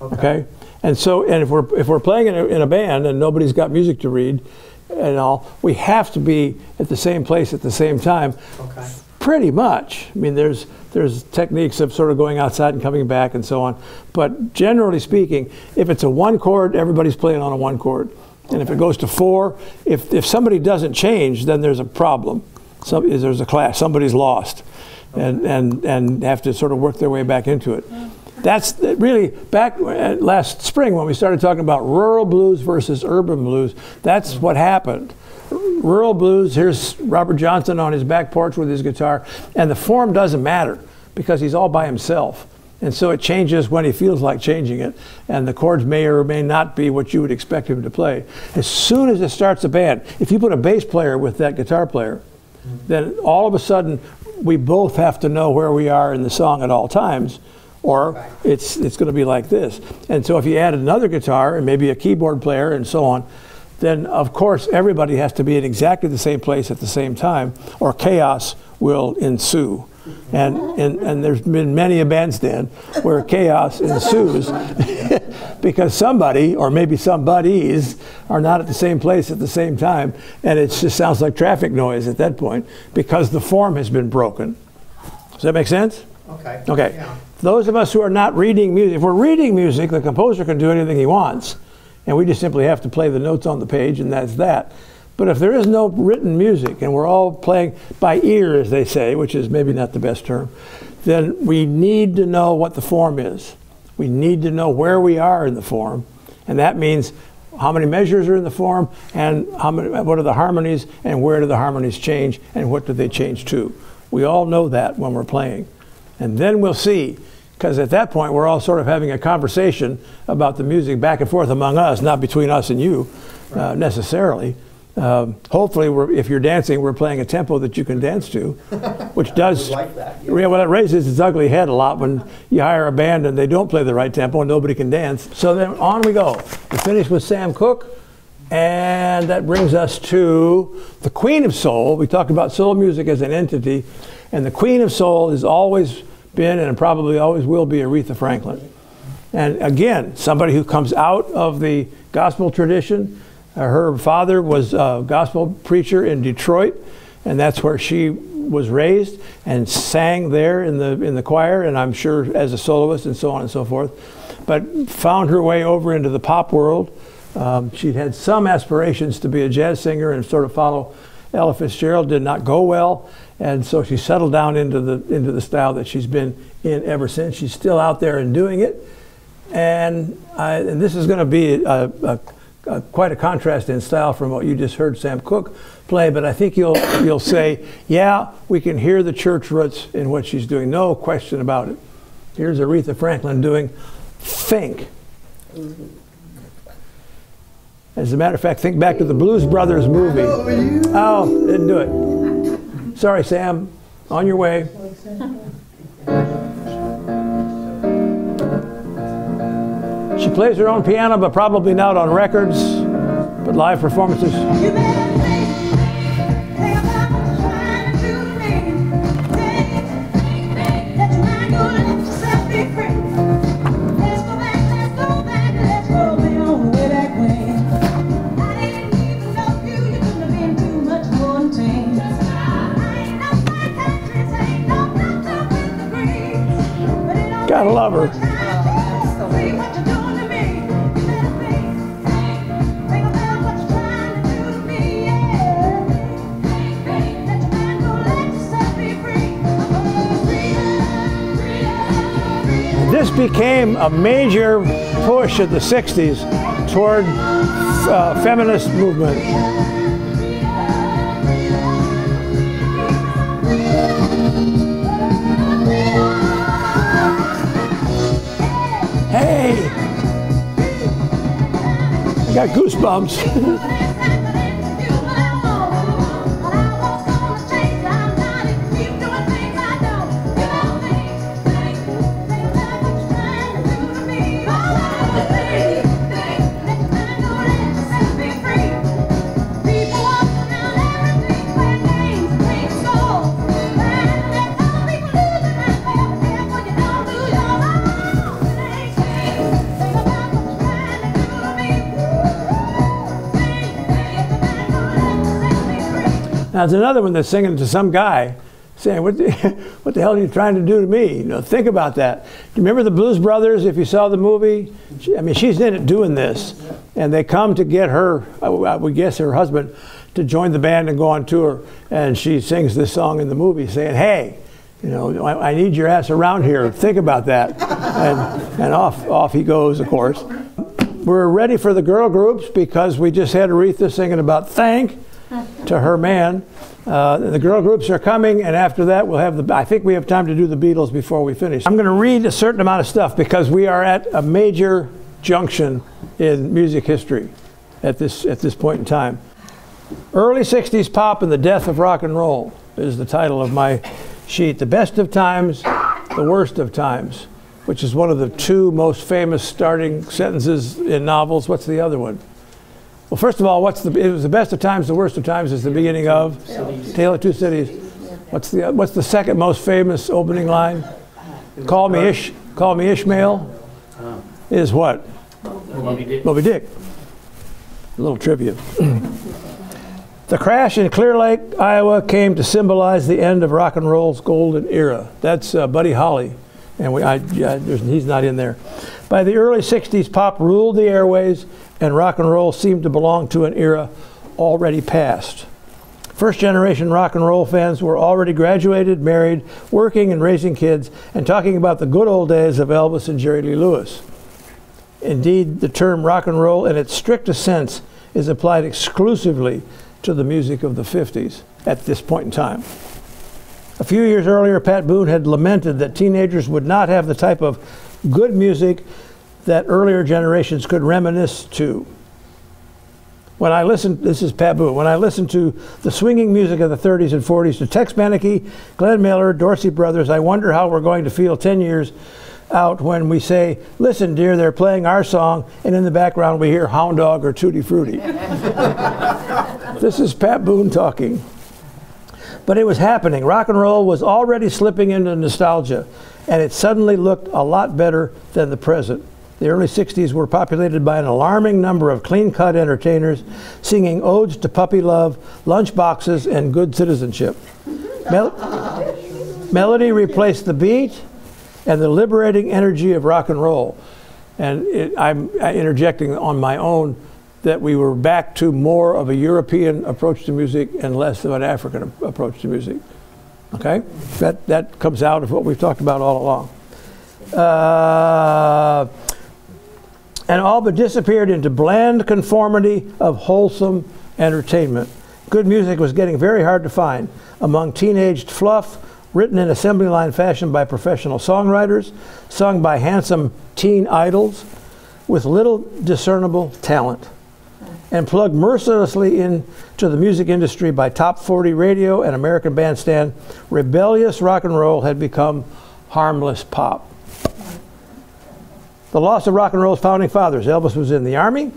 okay, and so and if we're if we're playing in a, in a band and nobody's got music to read, and all, we have to be at the same place at the same time. Okay. Pretty much. I mean, there's there's techniques of sort of going outside and coming back and so on. But generally speaking, if it's a one chord, everybody's playing on a one chord. And if it goes to four, if, if somebody doesn't change, then there's a problem. Some, there's a class, somebody's lost, and, and, and have to sort of work their way back into it. That's really back uh, last spring when we started talking about rural blues versus urban blues. That's what happened. Rural blues, here's Robert Johnson on his back porch with his guitar, and the form doesn't matter because he's all by himself. And so it changes when he feels like changing it, and the chords may or may not be what you would expect him to play. As soon as it starts a band, if you put a bass player with that guitar player, then all of a sudden we both have to know where we are in the song at all times, or it's it's going to be like this. And so if you add another guitar and maybe a keyboard player and so on, then of course everybody has to be in exactly the same place at the same time, or chaos will ensue. And, and, and there's been many a bandstand where chaos ensues [LAUGHS] because somebody, or maybe somebodies, are not at the same place at the same time. And it just sounds like traffic noise at that point because the form has been broken. Does that make sense? Okay. Okay. Yeah. Those of us who are not reading music, if we're reading music, the composer can do anything he wants, and we just simply have to play the notes on the page, and that's that. But if there is no written music, and we're all playing by ear, as they say, which is maybe not the best term, then we need to know what the form is. We need to know where we are in the form, and that means how many measures are in the form, and how many, what are the harmonies, and where do the harmonies change, and what do they change to. We all know that when we're playing. And then we'll see, because at that point we're all sort of having a conversation about the music back and forth among us, not between us and you uh, necessarily. Um, hopefully, we're, if you're dancing, we're playing a tempo that you can dance to, [LAUGHS] which does. like that, yeah. Yeah, well, it raises its ugly head a lot when you hire a band and they don't play the right tempo and nobody can dance. So then on we go. We finish with Sam Cooke, and that brings us to the Queen of Soul. We talked about soul music as an entity, and the Queen of Soul is always been and probably always will be Aretha Franklin. And again, somebody who comes out of the gospel tradition. Uh, her father was a gospel preacher in Detroit, and that's where she was raised and sang there in the in the choir, and I'm sure as a soloist and so on and so forth. But found her way over into the pop world. Um, she'd had some aspirations to be a jazz singer and sort of follow Ella Fitzgerald. Did not go well, and so she settled down into the into the style that she's been in ever since. She's still out there and doing it, and, I, and this is going to be a, a, a, quite a contrast in style from what you just heard Sam Cooke play. But I think you'll you'll say, yeah, we can hear the church roots in what she's doing. No question about it. Here's Aretha Franklin doing "Think." As a matter of fact, think back to the Blues Brothers movie. Oh, didn't do it. Sorry, Sam. On your way. She plays her own piano, but probably not on records, but live performances. Freedom, freedom, freedom. This became a major push in the 60s toward uh, feminist movement. Got goosebumps. [LAUGHS] Now, there's another one that's singing to some guy saying, what the, [LAUGHS] what the hell are you trying to do to me? You know, think about that. Do you remember the Blues Brothers, if you saw the movie? She, I mean, she's in it doing this. And they come to get her, I would guess her husband, to join the band and go on tour. And she sings this song in the movie saying, hey, you know, I, I need your ass around here. Think about that. And, and off, off he goes, of course. We're ready for the girl groups because we just had Aretha singing about thank to her man. Uh, the girl groups are coming, and after that, we'll have the. I think we have time to do the Beatles before we finish. I'm going to read a certain amount of stuff because we are at a major junction in music history at this at this point in time. Early 60s pop and the death of rock and roll is the title of my sheet. The best of times, the worst of times, which is one of the two most famous starting sentences in novels. What's the other one? Well, first of all, what's the? It was the best of times, the worst of times is the beginning of Tale of Two Cities. What's the What's the second most famous opening line? Call me Ish. Call me Ishmael. Is what? Moby Dick. Moby Dick. A little trivia. [CLEARS THROAT] the crash in Clear Lake, Iowa, came to symbolize the end of rock and roll's golden era. That's uh, Buddy Holly, and we, I, yeah, he's not in there. By the early '60s, pop ruled the airways, and rock and roll seemed to belong to an era already past. First generation rock and roll fans were already graduated, married, working, and raising kids, and talking about the good old days of Elvis and Jerry Lee Lewis. Indeed, the term rock and roll, in its strictest sense, is applied exclusively to the music of the 50s at this point in time. A few years earlier, Pat Boone had lamented that teenagers would not have the type of good music that earlier generations could reminisce to. When I listened, this is Pat Boone, when I listened to the swinging music of the 30s and 40s to Tex Beneke, Glenn Miller, Dorsey Brothers, I wonder how we're going to feel 10 years out when we say, listen, dear, they're playing our song, and in the background we hear Hound Dog or Tutti Frutti. [LAUGHS] this is Pat Boone talking. But it was happening. Rock and roll was already slipping into nostalgia, and it suddenly looked a lot better than the present. The early 60s were populated by an alarming number of clean cut entertainers singing odes to puppy love, lunchboxes, and good citizenship. Mel- melody replaced the beat and the liberating energy of rock and roll. And it, I'm interjecting on my own that we were back to more of a European approach to music and less of an African approach to music. Okay? That, that comes out of what we've talked about all along. Uh, and all but disappeared into bland conformity of wholesome entertainment. Good music was getting very hard to find among teenaged fluff, written in assembly line fashion by professional songwriters, sung by handsome teen idols with little discernible talent, and plugged mercilessly into the music industry by top 40 radio and American Bandstand. Rebellious rock and roll had become harmless pop. The loss of rock and roll's founding fathers. Elvis was in the army,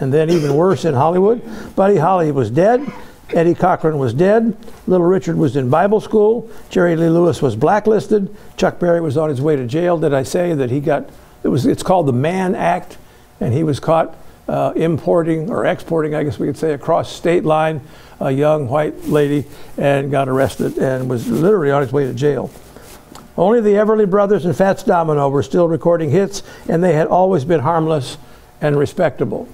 and then even worse in Hollywood. Buddy Holly was dead. Eddie Cochran was dead. Little Richard was in Bible school. Jerry Lee Lewis was blacklisted. Chuck Berry was on his way to jail. Did I say that he got? It was. It's called the Mann Act, and he was caught uh, importing or exporting, I guess we could say, across state line, a young white lady, and got arrested and was literally on his way to jail. Only the Everly Brothers and Fats Domino were still recording hits, and they had always been harmless and respectable.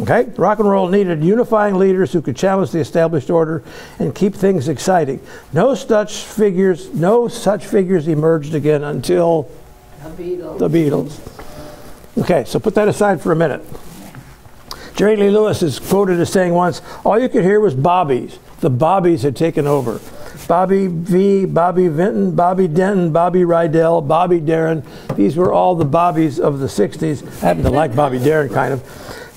Okay? Rock and roll needed unifying leaders who could challenge the established order and keep things exciting. No such figures, no such figures emerged again until the Beatles. Okay, so put that aside for a minute. Jerry Lee Lewis is quoted as saying once, all you could hear was Bobbies. The Bobbies had taken over. Bobby Vee, Bobby Vinton, Bobby Denton, Bobby Rydell, Bobby Darin. These were all the Bobbies of the 60s. I happen to like Bobby Darin, kind of.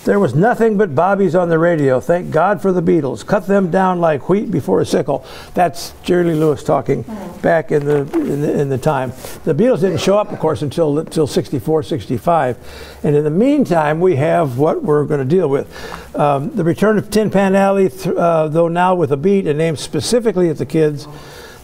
There was nothing but Bobby's on the radio. Thank God for the Beatles. Cut them down like wheat before a sickle. That's Jerry Lee Lewis talking back in the, in the, in the time. The Beatles didn't show up, of course, until, until 64, 65. And in the meantime, we have what we're going to deal with. Um, the return of Tin Pan Alley, th- uh, though now with a beat and aimed specifically at the kids,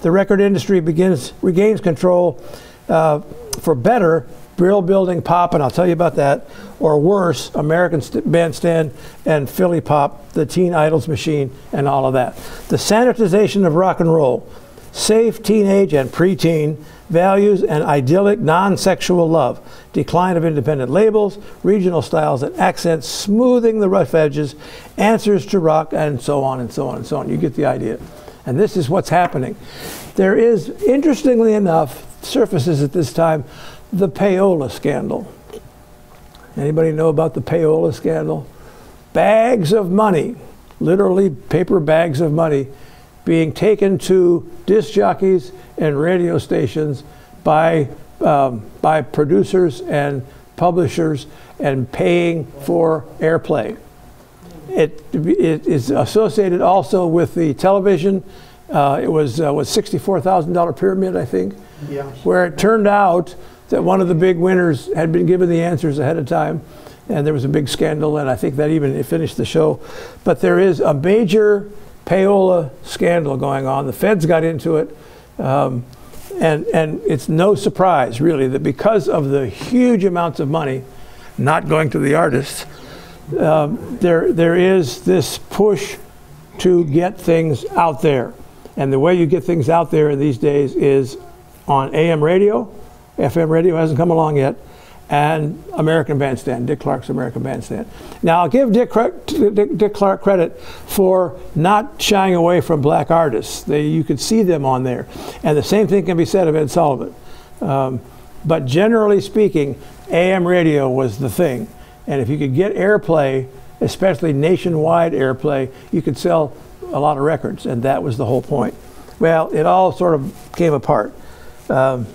the record industry begins regains control uh, for better Brill building pop, and I'll tell you about that, or worse, American st- Bandstand and Philly pop, the Teen Idols machine, and all of that. The sanitization of rock and roll. safe teenage and preteen values and idyllic non-sexual love, decline of independent labels, regional styles and accents, smoothing the rough edges, answers to rock, and so on and so on and so on. You get the idea. And this is what's happening. There is, interestingly enough, surfaces at this time the payola scandal. Anybody know about the payola scandal? Bags of money, literally paper bags of money, being taken to disc jockeys and radio stations by, um, by producers and publishers and paying for airplay. It, it is associated also with the television. Uh, it was uh, was $64,000 pyramid, I think, Yeah. where it turned out that one of the big winners had been given the answers ahead of time, and there was a big scandal, and I think that even finished the show. But there is a major payola scandal going on. The feds got into it, um, and and it's no surprise really that because of the huge amounts of money not going to the artists, um, there there is this push to get things out there, and the way you get things out there these days is on AM radio. FM radio hasn't come along yet, and American Bandstand, Dick Clark's American Bandstand. Now, I'll give Dick, Dick, Dick Clark credit for not shying away from black artists. They, you could see them on there. And the same thing can be said of Ed Sullivan. Um, but generally speaking, AM radio was the thing. And if you could get airplay, especially nationwide airplay, you could sell a lot of records. And that was the whole point. Well, it all sort of came apart. Um,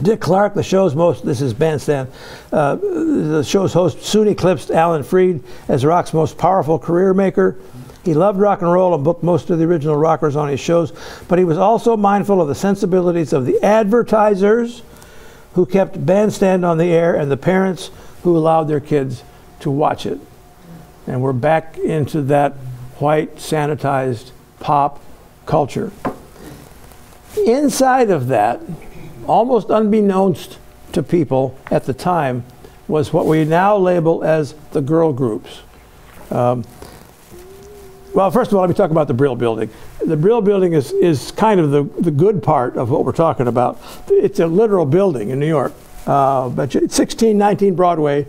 Dick Clark, the show's most, this is Bandstand, uh, the show's host soon eclipsed Alan Freed as rock's most powerful career maker. He loved rock and roll and booked most of the original rockers on his shows, but he was also mindful of the sensibilities of the advertisers who kept Bandstand on the air and the parents who allowed their kids to watch it. And we're back into that white, sanitized pop culture. Inside of that, almost unbeknownst to people at the time, was what we now label as the girl groups. Um, well, first of all, let me talk about the Brill Building. The Brill Building is, is kind of the, the good part of what we're talking about. It's a literal building in New York. Uh, but 1619 Broadway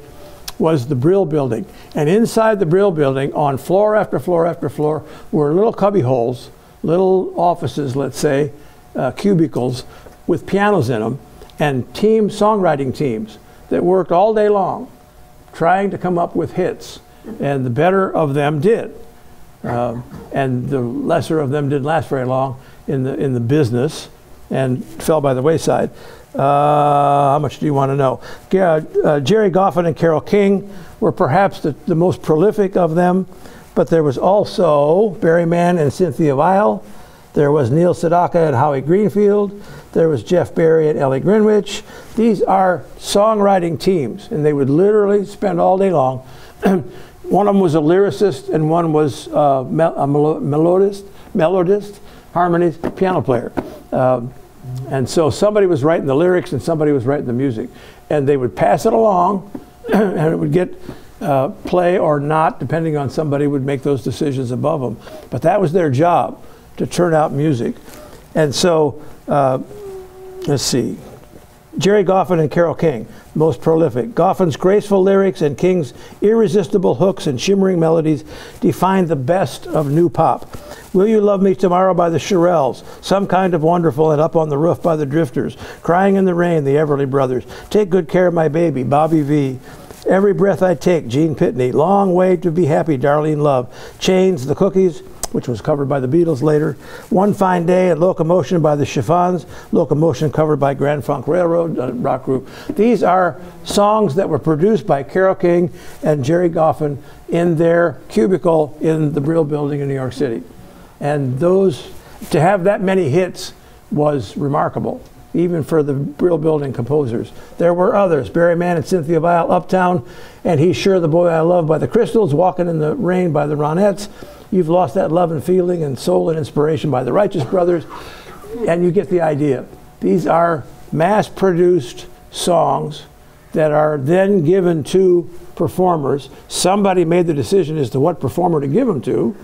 was the Brill Building. And inside the Brill Building, on floor after floor after floor, were little cubby holes, little offices, let's say, uh, cubicles with pianos in them, and team songwriting teams that worked all day long trying to come up with hits. And the better of them did. Um, and the lesser of them didn't last very long in the, in the business and fell by the wayside. Uh, how much do you want to know? Uh, Gerry Goffin and Carole King were perhaps the, the most prolific of them, but there was also Barry Mann and Cynthia Weil. There was Neil Sedaka and Howie Greenfield. There was Jeff Barry and Ellie Greenwich. These are songwriting teams, and they would literally spend all day long. [CLEARS THROAT] one of them was a lyricist, and one was uh, mel- a melo- melodist, melodist, harmonist, piano player. Um, and so somebody was writing the lyrics and somebody was writing the music. And they would pass it along, [CLEARS THROAT] and it would get uh, play or not, depending on somebody would make those decisions above them. But that was their job, to turn out music. And so, uh, let's see. Gerry Goffin and Carole King, most prolific. Goffin's graceful lyrics and King's irresistible hooks and shimmering melodies define the best of new pop. Will You Love Me Tomorrow by the Shirelles, Some Kind of Wonderful and Up on the Roof by the Drifters, Crying in the Rain, the Everly Brothers, Take Good Care of My Baby, Bobby Vee, Every Breath I Take, Gene Pitney, Long Way to Be Happy, Darlene Love, Chains, The Cookies, which was covered by the Beatles later. One Fine Day and Locomotion by the Chiffons. Locomotion covered by Grand Funk Railroad, rock group. These are songs that were produced by Carole King and Gerry Goffin in their cubicle in the Brill Building in New York City. And those, to have that many hits was remarkable, even for the Brill Building composers. There were others, Barry Mann and Cynthia Weil, Uptown, and He's Sure the Boy I Love by the Crystals, Walking in the Rain by the Ronettes, You've Lost That Love and Feeling and Soul and Inspiration by the Righteous Brothers, and you get the idea. These are mass produced songs that are then given to performers. Somebody made the decision as to what performer to give them to.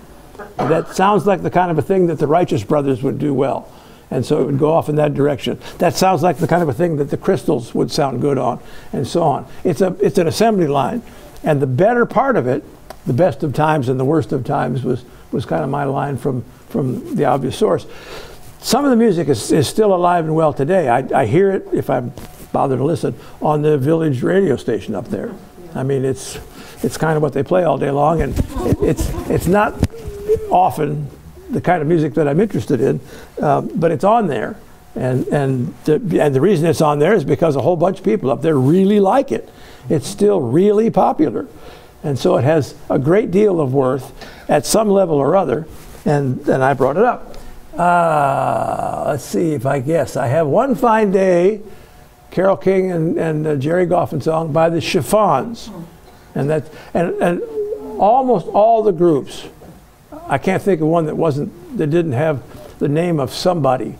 That sounds like the kind of a thing that the Righteous Brothers would do well. And so it would go off in that direction. That sounds like the kind of a thing that the crystals would sound good on, and so on. It's, a, it's an assembly line. And the better part of it, the best of times and the worst of times, was, was kind of my line from, from the obvious source. Some of the music is, is still alive and well today. I, I hear it, if I bother to listen, on the village radio station up there. I mean, it's, it's kind of what they play all day long, and it, it's, it's not often the kind of music that I'm interested in, um, but it's on there. And, and, the, and the reason it's on there is because a whole bunch of people up there really like it. It's still really popular. And so it has a great deal of worth at some level or other, and, and I brought it up. Uh, let's see if I guess. I have One Fine Day, Carole King and, and uh, Gerry Goffin song by the Chiffons. And, that, and, and almost all the groups, I can't think of one that wasn't, that didn't have the name of somebody.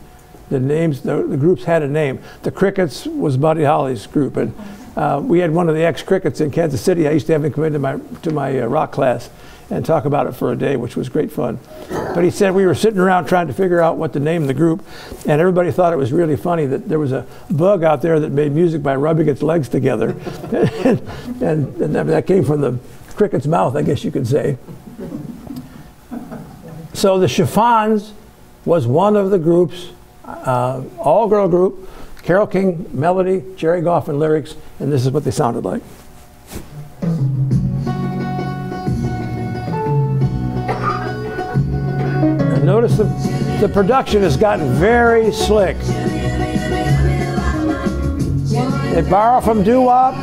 The names, the, the groups had a name. The Crickets was Buddy Holly's group, and uh, we had one of the ex-Crickets in Kansas City. I used to have him come into my to my uh, rock class and talk about it for a day, which was great fun. But he said we were sitting around trying to figure out what to name the group, and everybody thought it was really funny that there was a bug out there that made music by rubbing its legs together, [LAUGHS] and, and, and that came from the cricket's mouth, I guess you could say. So the Chiffons was one of the groups, uh, all-girl group, Carole King melody, Gerry Goffin lyrics, and this is what they sounded like. And notice the, the production has gotten very slick. They borrow from doo-wop.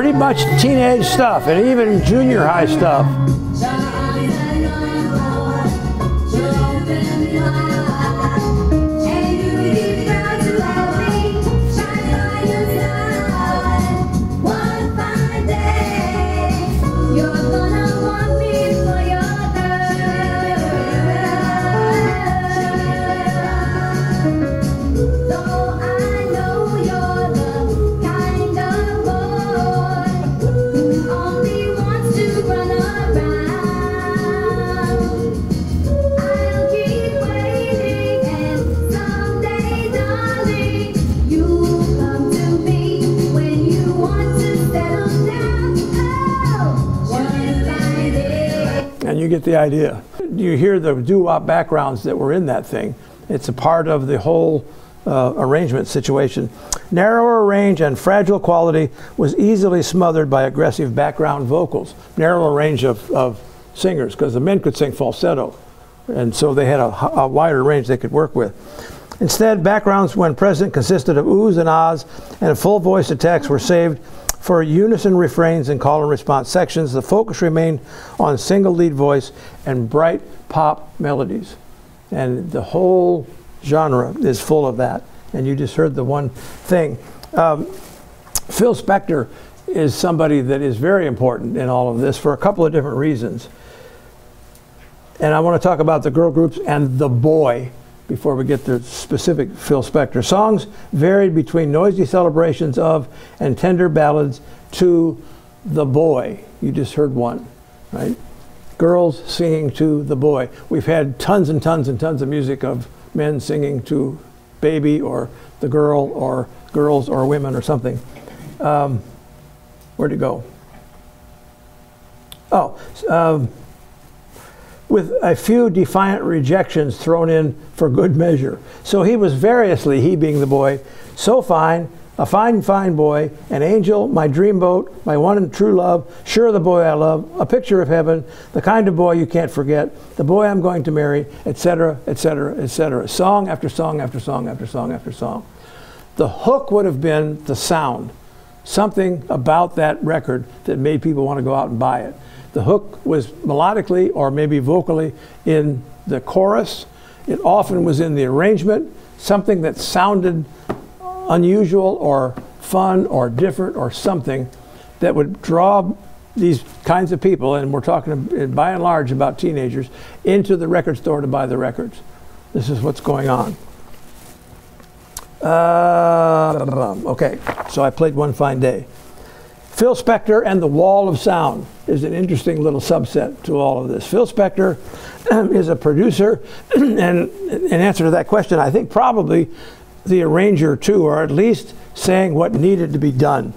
Pretty much teenage stuff and even junior high stuff. Get the idea. You hear the doo-wop backgrounds that were in that thing. It's a part of the whole uh, arrangement situation. Narrower range and fragile quality was easily smothered by aggressive background vocals. Narrower range of, of singers, because the men could sing falsetto, and so they had a, a wider range they could work with. Instead, backgrounds when present consisted of oohs and ahs, and full voice attacks were saved for unison refrains and call and response sections. The focus remained on single lead voice and bright pop melodies. And the whole genre is full of that. And you just heard the one thing. Um, Phil Spector is somebody that is very important in all of this for a couple of different reasons. And I want to talk about the girl groups and the boy before we get to specific Phil Spector. Songs varied between noisy celebrations of and tender ballads to the boy. You just heard one, right? Girls singing to the boy. We've had tons and tons and tons of music of men singing to baby or the girl or girls or women or something. Um, where'd it go? Oh, um, with a few defiant rejections thrown in for good measure. So he was variously, he being the boy, so fine, a fine, fine boy, an angel, my dreamboat, my one and true love, sure the boy I love, a picture of heaven, the kind of boy you can't forget, the boy I'm going to marry, etc., etc., etc. Song after song after song after song after song. The hook would have been the sound, something about that record that made people want to go out and buy it. The hook was melodically or maybe vocally in the chorus. It often was in the arrangement, something that sounded unusual or fun or different or something that would draw these kinds of people, and we're talking by and large about teenagers, into the record store to buy the records. This is what's going on. Uh, okay, so I played One Fine Day. Phil Spector and the Wall of Sound is an interesting little subset to all of this. Phil Spector [CLEARS THROAT] is a producer, [CLEARS THROAT] and in answer to that question, I think probably the arranger too, or at least saying what needed to be done.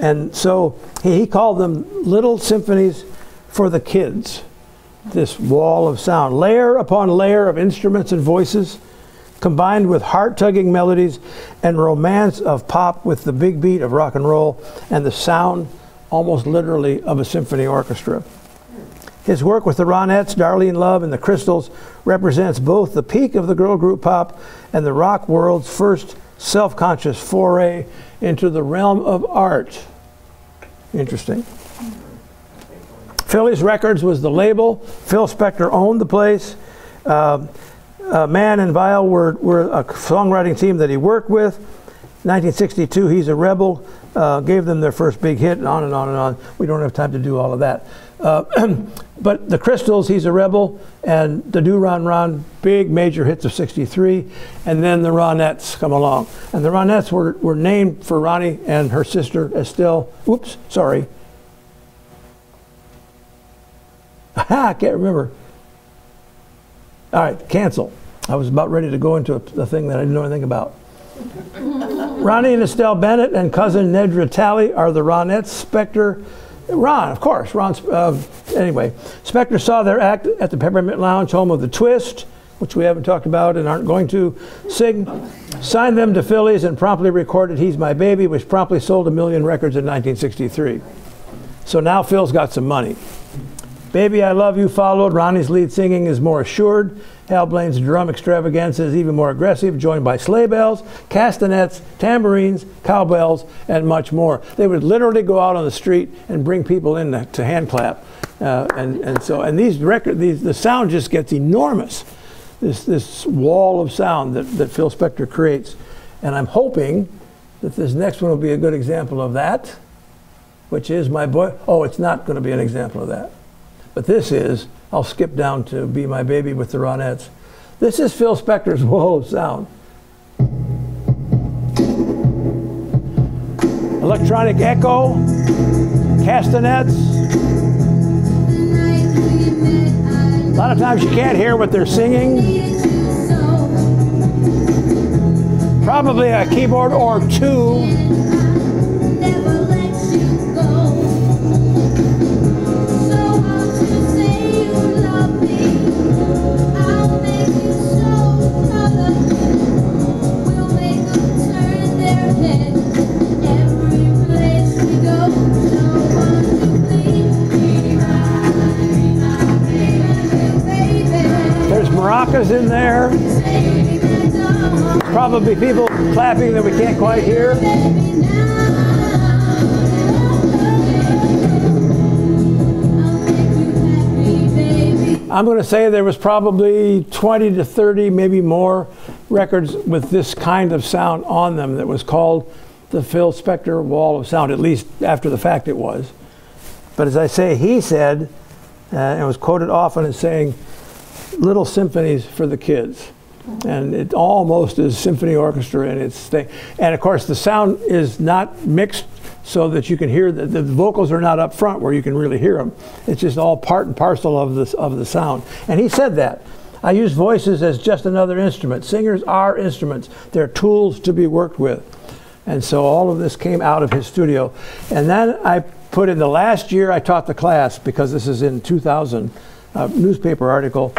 And so he, he called them little symphonies for the kids. This wall of sound, layer upon layer of instruments and voices, combined with heart tugging melodies and romance of pop with the big beat of rock and roll and the sound, almost literally, of a symphony orchestra. His work with the Ronettes, Darlene Love, and the Crystals represents both the peak of the girl group pop and the rock world's first self conscious foray into the realm of art. Interesting. Philles Records was the label. Phil Spector owned the place. Uh, uh, Mann and Weil were, were a songwriting team that he worked with. 1962, He's a Rebel uh, gave them their first big hit, and on and on and on. We don't have time to do all of that. Uh, [CLEARS THROAT] but the Crystals, He's a Rebel, and the Do Ron Ron, big major hits of 63. And then the Ronettes come along. And the Ronettes were, were named for Ronnie and her sister Estelle. Oops, sorry. [LAUGHS] I can't remember. All right, cancel. I was about ready to go into a, a thing that I didn't know anything about. Ronnie and Estelle Bennett and cousin Nedra Talley are the Ronettes. Spector, Ron, of course. Ron. Uh, anyway, Spector saw their act at the Peppermint Lounge, home of the Twist, which we haven't talked about and aren't going to. Sig signed them to Philles and promptly recorded "He's My Baby," which promptly sold a million records in 1963. So now Phil's got some money. Baby I Love You followed. Ronnie's lead singing is more assured. Hal Blaine's drum extravaganza is even more aggressive, joined by sleigh bells, castanets, tambourines, cowbells, and much more. They would literally go out on the street and bring people in to, to hand clap. Uh, and, and so, and these record, these, the sound just gets enormous. This, this wall of sound that, that Phil Spector creates. And I'm hoping that this next one will be a good example of that, which is my boy. Oh, it's not going to be an example of that. But this is, I'll skip down to Be My Baby with the Ronettes. This is Phil Spector's [LAUGHS] of Sound. Electronic echo, castanets. A lot of times you can't hear what they're singing. Probably a keyboard or two. Maracas in there. Probably people clapping that we can't quite hear. I'm going to say there was probably 20 to 30, maybe more, records with this kind of sound on them that was called the Phil Spector Wall of Sound, at least after the fact it was. But as I say, he said, uh, and was quoted often as saying, little symphonies for the kids. And it almost is symphony orchestra in its thing. And of course, the sound is not mixed so that you can hear the, the vocals are not up front where you can really hear them. It's just all part and parcel of the, of the sound. And he said that. I use voices as just another instrument. Singers are instruments, they're tools to be worked with. And so all of this came out of his studio. And then I put in the last year I taught the class, because this is in 2000, a uh, newspaper article.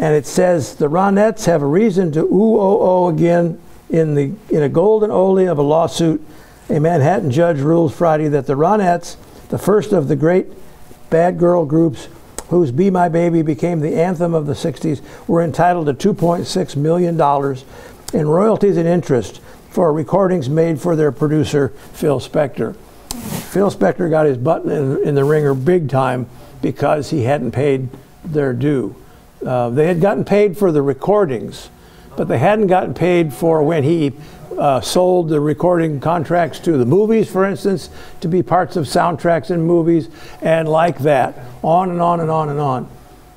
And it says the Ronettes have a reason to ooh oh oh again in the in a golden ole of a lawsuit. A Manhattan judge rules Friday that the Ronettes, the first of the great bad girl groups whose Be My Baby became the anthem of the 60s, were entitled to $2.6 million in royalties and interest for recordings made for their producer, Phil Spector. Phil Spector got his butt in, in the ringer big time because he hadn't paid their due. Uh, they had gotten paid for the recordings, but they hadn't gotten paid for when he uh, sold the recording contracts to the movies, for instance, to be parts of soundtracks in movies, and like that, on and on and on and on.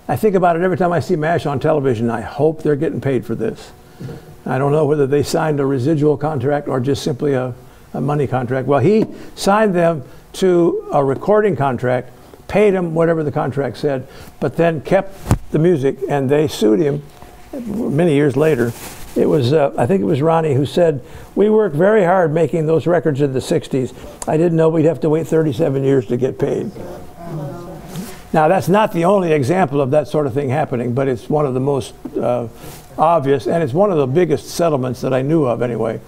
I think about it every time I see MASH on television. I hope they're getting paid for this. I don't know whether they signed a residual contract or just simply a, a money contract. Well, he signed them to a recording contract, paid him whatever the contract said, but then kept the music, and they sued him many years later. It was, uh, I think it was Ronnie who said, We worked very hard making those records in the 60s. I didn't know we'd have to wait 37 years to get paid. Now, that's not the only example of that sort of thing happening, but it's one of the most uh, obvious, and it's one of the biggest settlements that I knew of anyway.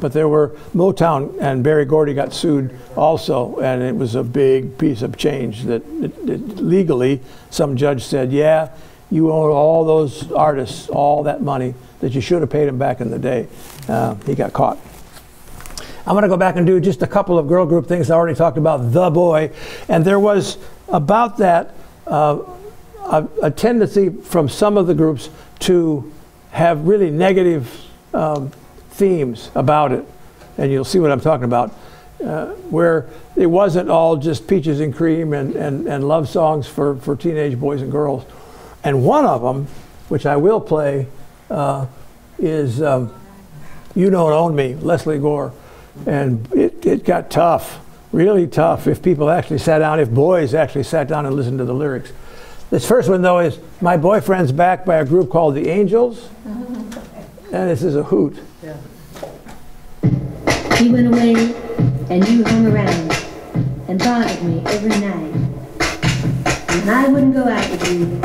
But there were Motown and Berry Gordy got sued also, and it was a big piece of change that it, it, legally some judge said, yeah, you owe all those artists all that money that you should have paid them back in the day. Uh, he got caught. I'm going to go back and do just a couple of girl group things. I already talked about The Boy, and there was about that uh, a, a, tendency from some of the groups to have really negative um, themes about it, and you'll see what I'm talking about. Uh, where it wasn't all just peaches and cream and, and, and love songs for, for teenage boys and girls. And one of them, which I will play, uh, is um, You Don't Own Me, Lesley Gore. And it, it got tough, really tough, if people actually sat down, if boys actually sat down and listened to the lyrics. This first one, though, is My Boyfriend's Back by a group called The Angels. And this is a hoot. Yeah. He went away and you hung around and bothered me every night. And I wouldn't go out with you.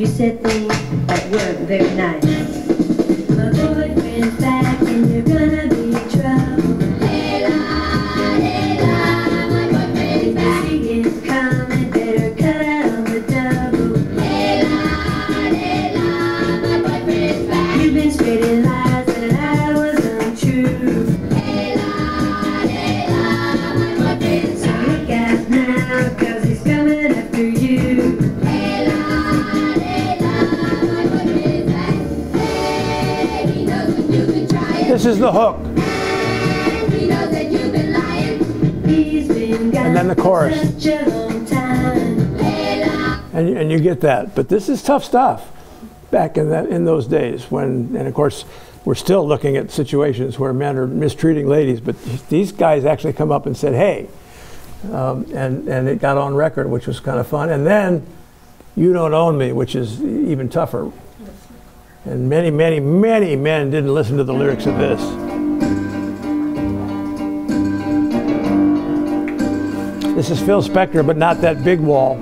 You said things that weren't very nice. You get that. But this is tough stuff back in that in those days when, and of course, we're still looking at situations where men are mistreating ladies. But these guys actually come up and said, "Hey," um, and and it got on record, which was kind of fun. And then, "You Don't Own Me," which is even tougher. And many, many, many men didn't listen to the lyrics of this. This is Phil Spector, but not that big wall.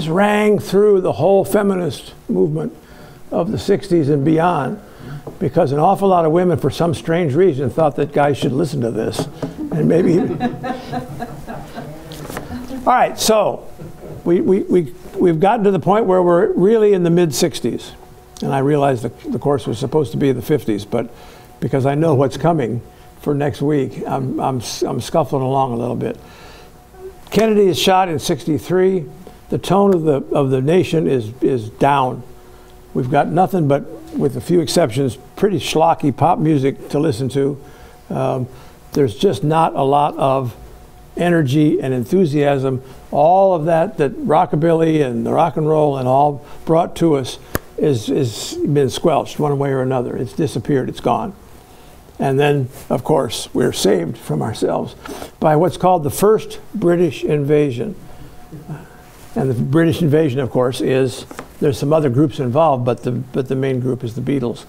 This rang through the whole feminist movement of the 60s and beyond because an awful lot of women, for some strange reason, thought that guys should listen to this. And maybe. [LAUGHS] All right, so we, we, we, we've gotten to the point where we're really in the mid 60s. And I realized the, the course was supposed to be the 50s, but because I know what's coming for next week, I'm, I'm, I'm scuffling along a little bit. Kennedy is shot in 63. The tone of the, of the nation is, is down. We've got nothing but, with a few exceptions, pretty schlocky pop music to listen to. Um, there's just not a lot of energy and enthusiasm. All of that that rockabilly and the rock and roll and all brought to us is, is been squelched one way or another. It's disappeared, it's gone. And then, of course, we're saved from ourselves by what's called the first British invasion. And the British invasion, of course, is there's some other groups involved, but the, but the main group is the Beatles.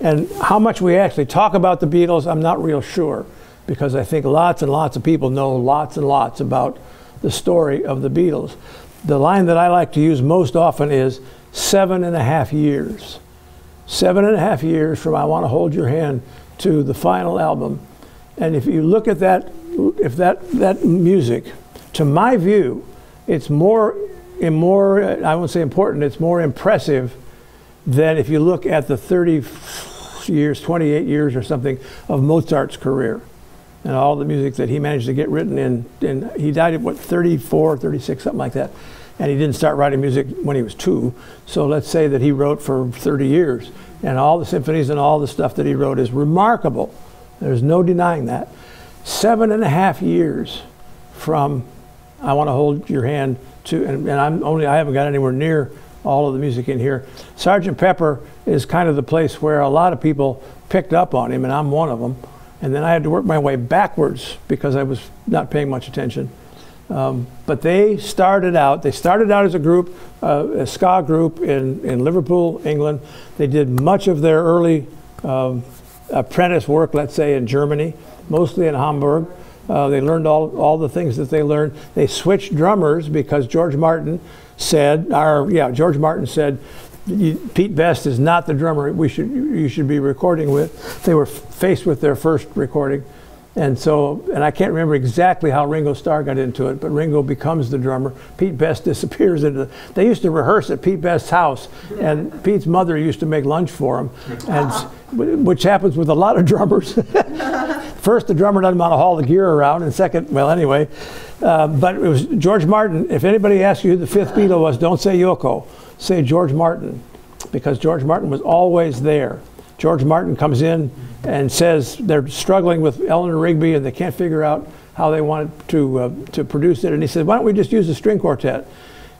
And how much we actually talk about the Beatles, I'm not real sure. because I think lots and lots of people know lots and lots about the story of the Beatles. The line that I like to use most often is seven and a half years. Seven and a half years from I Want to Hold Your Hand to the final album. And if you look at that, if that, that music, to my view, it's more, more, I won't say important, it's more impressive than if you look at the 30 years, 28 years or something of Mozart's career and all the music that he managed to get written in. And he died at what, 34, 36, something like that. And he didn't start writing music when he was two. So let's say that he wrote for 30 years. And all the symphonies and all the stuff that he wrote is remarkable. There's no denying that. Seven and a half years from I Want to Hold Your Hand to, and, and I'm only, I haven't got anywhere near all of the music in here. Sergeant Pepper is kind of the place where a lot of people picked up on him, and I'm one of them. And then I had to work my way backwards because I was not paying much attention. Um, but they started out, they started out as a group, uh, a ska group in, in Liverpool, England. They did much of their early um, apprentice work, let's say, in Germany, mostly in Hamburg. Uh, they learned all, all the things that they learned. They switched drummers because George Martin said, or yeah, George Martin said, Pete Best is not the drummer we should you should be recording with. They were faced with their first recording, and so and I can't remember exactly how Ringo Starr got into it, but Ringo becomes the drummer. Pete Best [LAUGHS] disappears into. The, they used to rehearse at Pete Best's house, and Pete's mother used to make lunch for him, and which happens with a lot of drummers. [LAUGHS] First, the drummer doesn't want to haul the gear around, and second, well, anyway. Uh, but it was George Martin. If anybody asks you who the fifth Beatle was, don't say Yoko say George Martin, because George Martin was always there. George Martin comes in and says they're struggling with Eleanor Rigby and they can't figure out how they want to, uh, to produce it. And he said, why don't we just use a string quartet?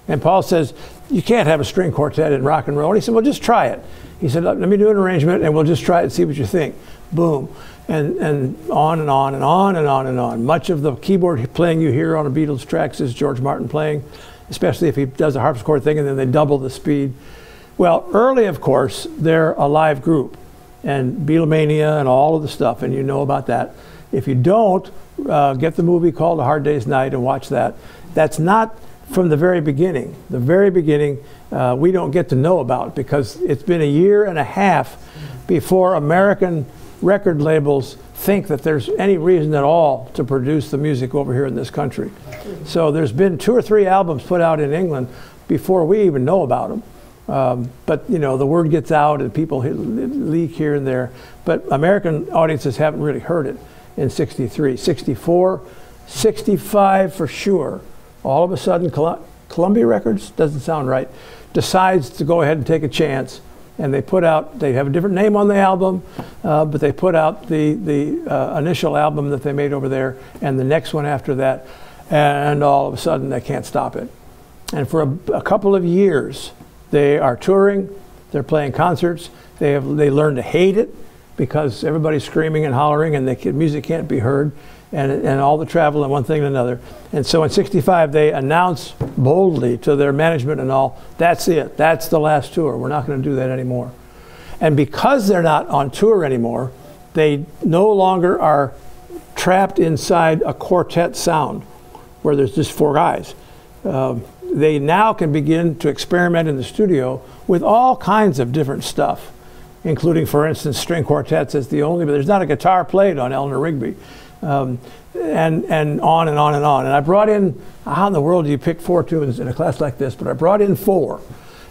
And Paul says, you can't have a string quartet in rock and roll. And he said, well, just try it. He said, let me do an arrangement and we'll just try it and see what you think. Boom. And, and on and on and on and on and on. Much of the keyboard playing you hear on a Beatles tracks is George Martin playing especially if he does a harpsichord thing and then they double the speed. Well, early, of course, they're a live group and Beatlemania and all of the stuff, and you know about that. If you don't, uh, get the movie called A Hard Day's Night and watch that. That's not from the very beginning. The very beginning, uh, we don't get to know about because it's been a year and a half before American record labels think that there's any reason at all to produce the music over here in this country. So there's been two or three albums put out in England before we even know about them. Um, but you know the word gets out and people leak here and there. But American audiences haven't really heard it in 63, 64, 65 for sure. All of a sudden, Columbia Records doesn't sound right. Decides to go ahead and take a chance and they put out they have a different name on the album uh, but they put out the the uh, initial album that they made over there and the next one after that and all of a sudden they can't stop it and for a, a couple of years they are touring they're playing concerts they have they learn to hate it because everybody's screaming and hollering and the music can't be heard and, and all the travel and one thing and another. And so in 65, they announce boldly to their management and all, that's it, that's the last tour. We're not going to do that anymore. And because they're not on tour anymore, they no longer are trapped inside a quartet sound where there's just four guys. Um, they now can begin to experiment in the studio with all kinds of different stuff, including, for instance, string quartets as the only, but there's not a guitar played on Eleanor Rigby um, and, and on and on and on. And I brought in, how in the world do you pick four tunes in a class like this? But I brought in four.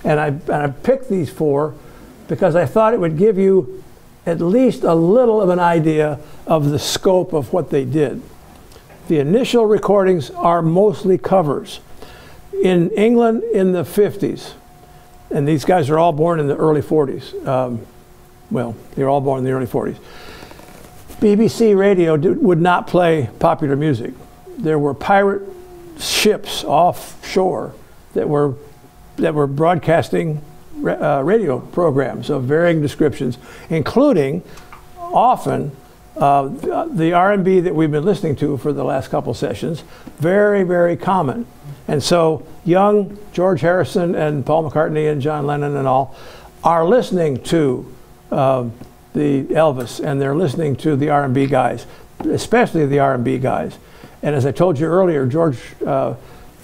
And I, and I picked these four because I thought it would give you at least a little of an idea of the scope of what they did. The initial recordings are mostly covers. In England in the 50s, and these guys are all born in the early 40s. Um, well, they were all born in the early 40s. BBC radio did, would not play popular music. There were pirate ships offshore that were that were broadcasting uh, radio programs of varying descriptions, including often uh, the R&B that we've been listening to for the last couple sessions. Very, very common. And so young George Harrison and Paul McCartney and John Lennon and all are listening to uh, the Elvis and they're listening to the R&B guys. especially the R&B guys. And as I told you earlier, George uh,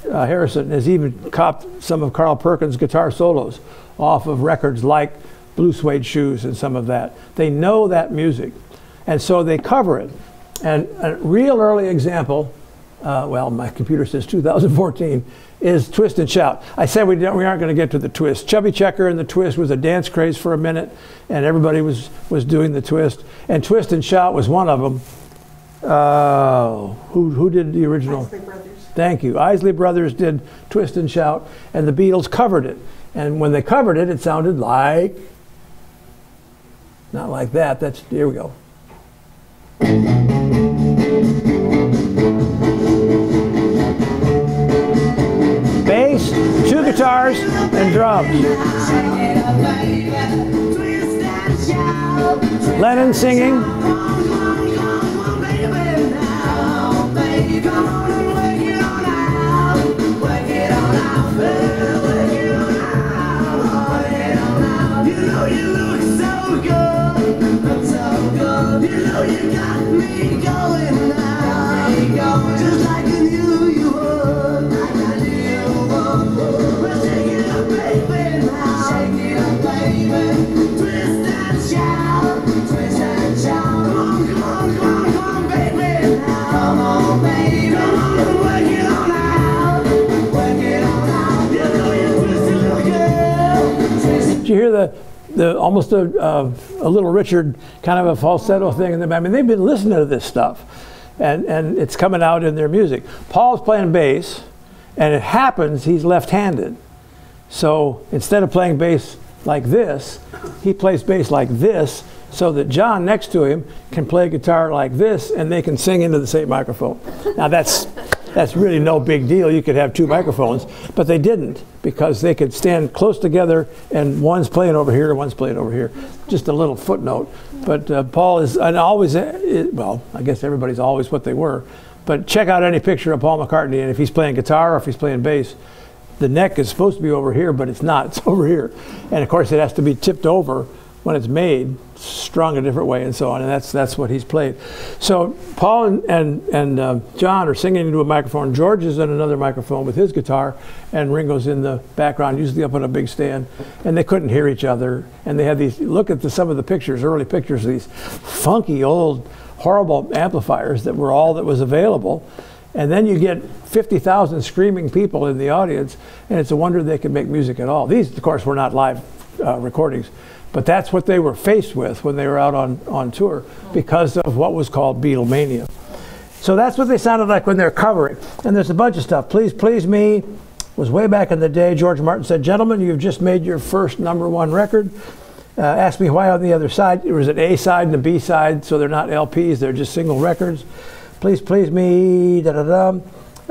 uh, Harrison has even copped some of Carl Perkins' guitar solos off of records like Blue Suede Shoes and some of that. They know that music, and so they cover it. And a real early example, uh, well, my computer says 2014, is Twist and Shout. I said we, don't, we aren't going to get to the twist. Chubby Checker and the twist was a dance craze for a minute, and everybody was, was doing the twist. And Twist and Shout was one of them. Uh, who, who did the original? Isley Brothers. Thank you. Isley Brothers did Twist and Shout, and the Beatles covered it. And when they covered it, it sounded like. Not like that. That's. Here we go. Guitars, and drums. Lennon singing. Did you hear the, the almost a, a Little Richard kind of a falsetto thing? And I mean, they've been listening to this stuff, and, and it's coming out in their music. Paul's playing bass, and it happens he's left-handed. So instead of playing bass like this, he plays bass like this, so that John next to him can play guitar like this, and they can sing into the same microphone. Now that's that's really no big deal. You could have two microphones, but they didn't because they could stand close together, and one's playing over here, and one's playing over here. Just a little footnote. But uh, Paul is, and always, uh, well, I guess everybody's always what they were. But check out any picture of Paul McCartney, and if he's playing guitar or if he's playing bass, the neck is supposed to be over here, but it's not. [LAUGHS] It's over here, and of course it has to be tipped over when it's made, strung a different way, and so on. And that's that's what he's played. So Paul and and, and uh, John are singing into a microphone. George is in another microphone with his guitar, and Ringo's in the background, usually up on a big stand. And they couldn't hear each other. And they had these. Look at the, some of the pictures, early pictures of these funky old, horrible amplifiers that were all that was available. And then you get 50,000 screaming people in the audience, and it's a wonder they could make music at all. These, of course, were not live uh, recordings, but that's what they were faced with when they were out on, on tour because of what was called Beatlemania. So that's what they sounded like when they're covering. And there's a bunch of stuff. Please, Please Me was way back in the day. George Martin said, Gentlemen, you've just made your first number one record. Uh, ask me why on the other side. There was an A side and a B side, so they're not LPs, they're just single records. Please, Please Me, da da da.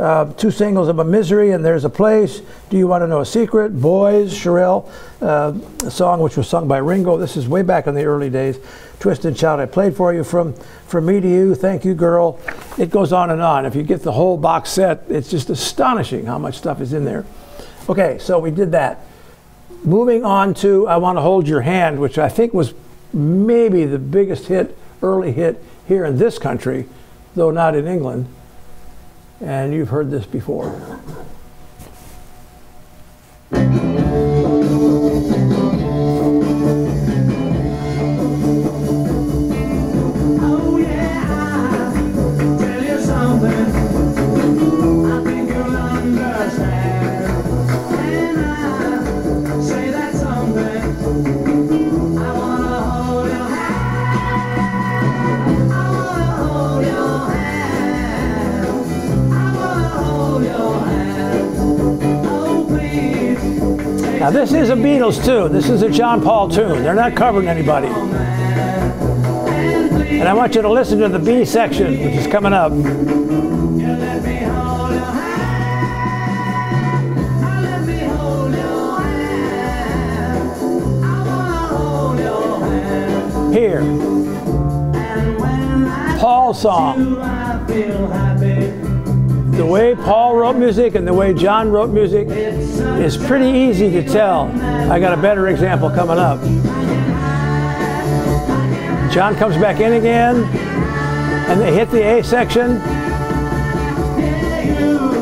Uh, two singles of a misery and there's a place. Do you want to know a secret? Boys Sherelle. Uh, a song which was sung by ringo. This is way back in the early days. Twist and shout i played for you from from me to you thank you girl. It goes on and on. If you get the whole box set it's just astonishing how much stuff is in there. Okay so we did that. Moving on to i want to hold your hand which i think was maybe the biggest hit early hit here in this country though not in england and you've heard this before. Now, this is a Beatles tune. This is a John Paul tune. They're not covering anybody. And I want you to listen to the B section, which is coming up. Here, Paul's song. The way Paul wrote music and the way John wrote music is pretty easy to tell. I got a better example coming up. John comes back in again, and they hit the A section.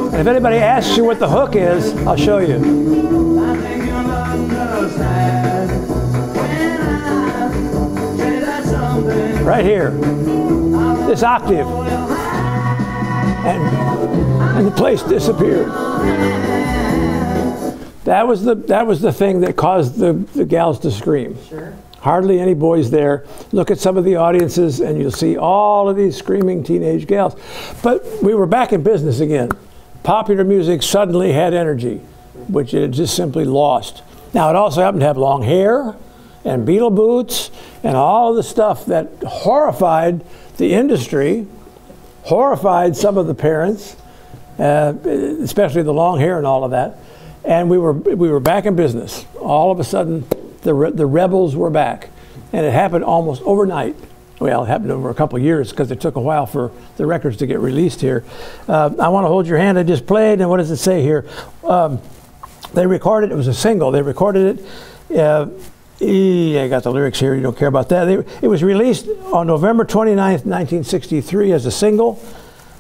And if anybody asks you what the hook is, I'll show you. Right here, this octave. And, and the place disappeared. That was the that was the thing that caused the, the gals to scream. Sure. Hardly any boys there. Look at some of the audiences, and you'll see all of these screaming teenage gals. But we were back in business again. Popular music suddenly had energy, which it had just simply lost. Now, it also happened to have long hair and beetle boots and all the stuff that horrified the industry, horrified some of the parents, uh, especially the long hair and all of that. And we were, we were back in business. All of a sudden, the, re- the rebels were back. And it happened almost overnight. Well, it happened over a couple years because it took a while for the records to get released here. Uh, I want to hold your hand. I just played, and what does it say here? Um, they recorded, it was a single. They recorded it. Uh, I got the lyrics here. You don't care about that. They, it was released on November 29th, 1963, as a single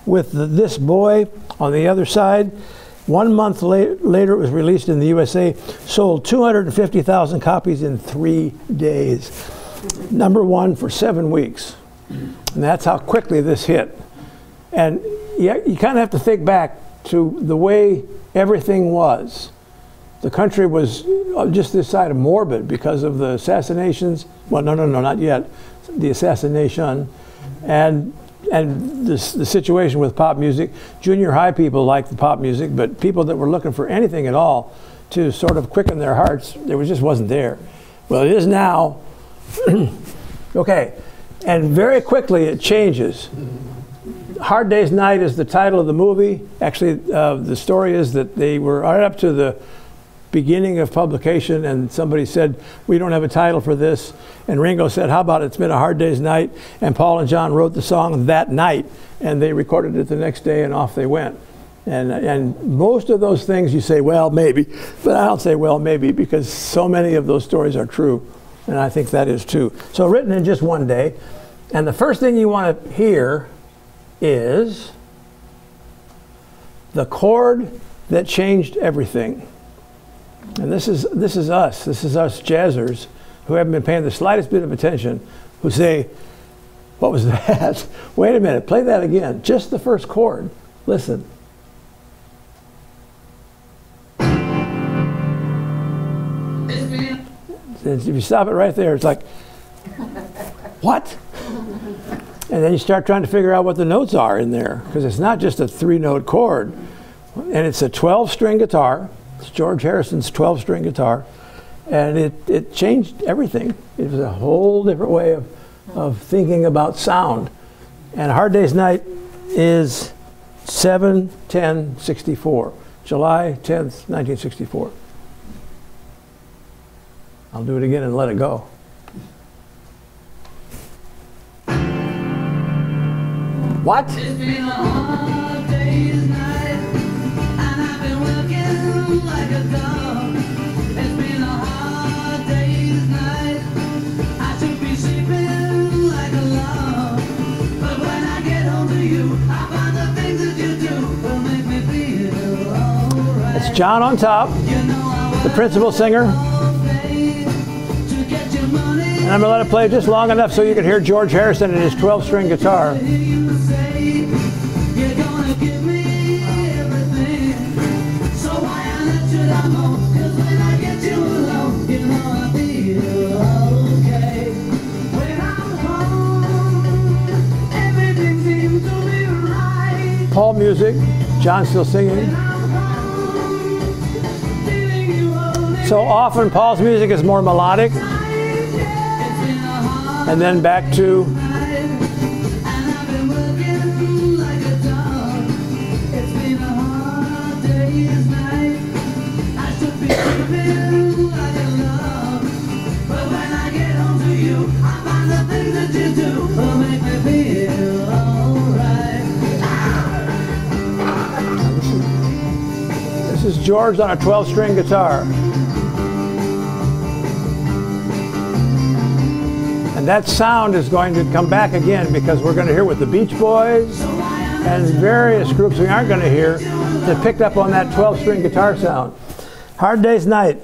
with the, This Boy on the other side. One month la- later, it was released in the USA, sold 250,000 copies in three days. Number one for seven weeks. And that's how quickly this hit. And you, you kind of have to think back to the way everything was. The country was uh, just this side of morbid because of the assassinations. Well, no, no, no, not yet. The assassination, and and this, the situation with pop music. Junior high people liked the pop music, but people that were looking for anything at all to sort of quicken their hearts, there was just wasn't there. Well, it is now. [CLEARS THROAT] okay, and very quickly it changes. Hard Day's Night is the title of the movie. Actually, uh, the story is that they were right up to the beginning of publication, and somebody said, We don't have a title for this. And Ringo said, How about It's Been a Hard Day's Night? And Paul and John wrote the song that night, and they recorded it the next day, and off they went. And, and most of those things you say, Well, maybe. But I don't say, Well, maybe, because so many of those stories are true. And I think that is too. So, written in just one day. And the first thing you want to hear is the chord that changed everything. And this is, this is us. This is us jazzers who haven't been paying the slightest bit of attention who say, What was [LAUGHS] that? Wait a minute, play that again. Just the first chord. Listen. If you stop it right there, it's like, [LAUGHS] What? And then you start trying to figure out what the notes are in there because it's not just a three note chord. And it's a 12 string guitar. It's George Harrison's 12 string guitar. And it, it changed everything. It was a whole different way of, of thinking about sound. And Hard Day's Night is 7 10 64, July 10th, 1964. I'll do it again and let it go. What? John on top, the principal singer. And I'm going to let it play just long enough so you can hear George Harrison and his 12 string guitar. Paul music, John still singing. So often Paul's music is more melodic, and then back to this is George on a 12 string guitar. That sound is going to come back again because we're going to hear with the Beach Boys and various groups we aren't going to hear that picked up on that 12 string guitar sound. Hard Day's Night,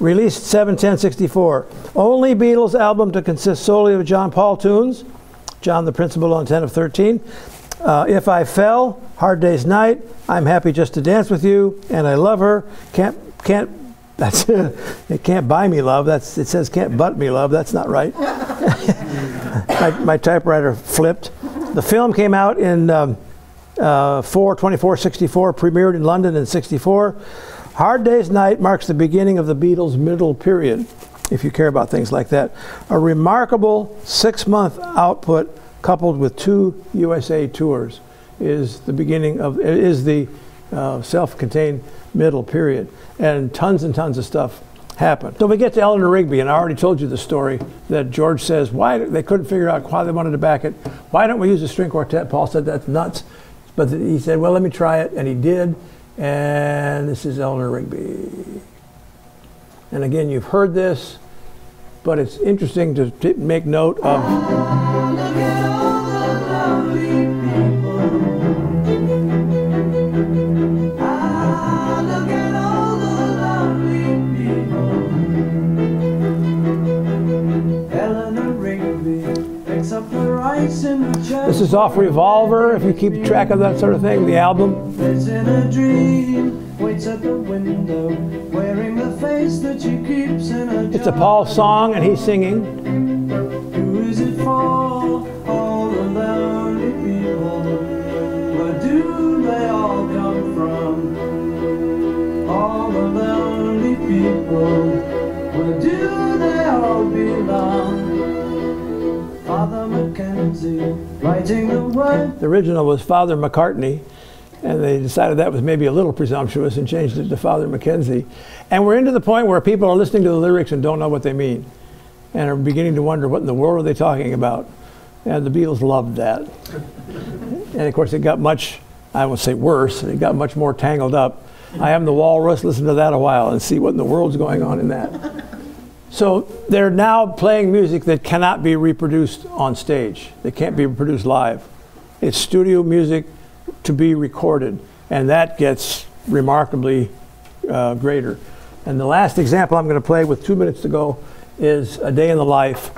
released 7 Only Beatles album to consist solely of John Paul tunes. John the Principal on 10 of 13. Uh, if I Fell, Hard Day's Night, I'm Happy Just to Dance with You, and I Love Her, Can't, can't, [LAUGHS] that's, it can't buy me love, that's, it says can't butt me love, that's not right. My, my typewriter flipped. The film came out in um, uh, 4 24 64, premiered in London in 64. Hard Day's Night marks the beginning of the Beatles' middle period, if you care about things like that. A remarkable six month output coupled with two USA tours is the beginning of, is the uh, self contained middle period. And tons and tons of stuff happened. So we get to Eleanor Rigby, and I already told you the story that George says why they couldn't figure out why they wanted to back it. Why don't we use a string quartet? Paul said that's nuts, but he said, well, let me try it, and he did. And this is Eleanor Rigby. And again, you've heard this, but it's interesting to make note of. This is off Revolver, if you keep track of that sort of thing, the album. Lives in a dream, waits at the window, wearing the face that she keeps in a It's a Paul song, and he's singing. Who is it for? All the lonely people. Where do they all come from? All the lonely people. The. The original was Father McCartney, and they decided that was maybe a little presumptuous and changed it to Father McKenzie. And we're into the point where people are listening to the lyrics and don't know what they mean, and are beginning to wonder what in the world are they talking about. And the Beatles loved that. And of course, it got much, I won't say worse, it got much more tangled up. I am the Walrus, listen to that a while and see what in the world's going on in that. So they're now playing music that cannot be reproduced on stage. They can't be reproduced live. It's studio music to be recorded, and that gets remarkably uh, greater. And the last example I'm going to play with two minutes to go is A Day in the Life.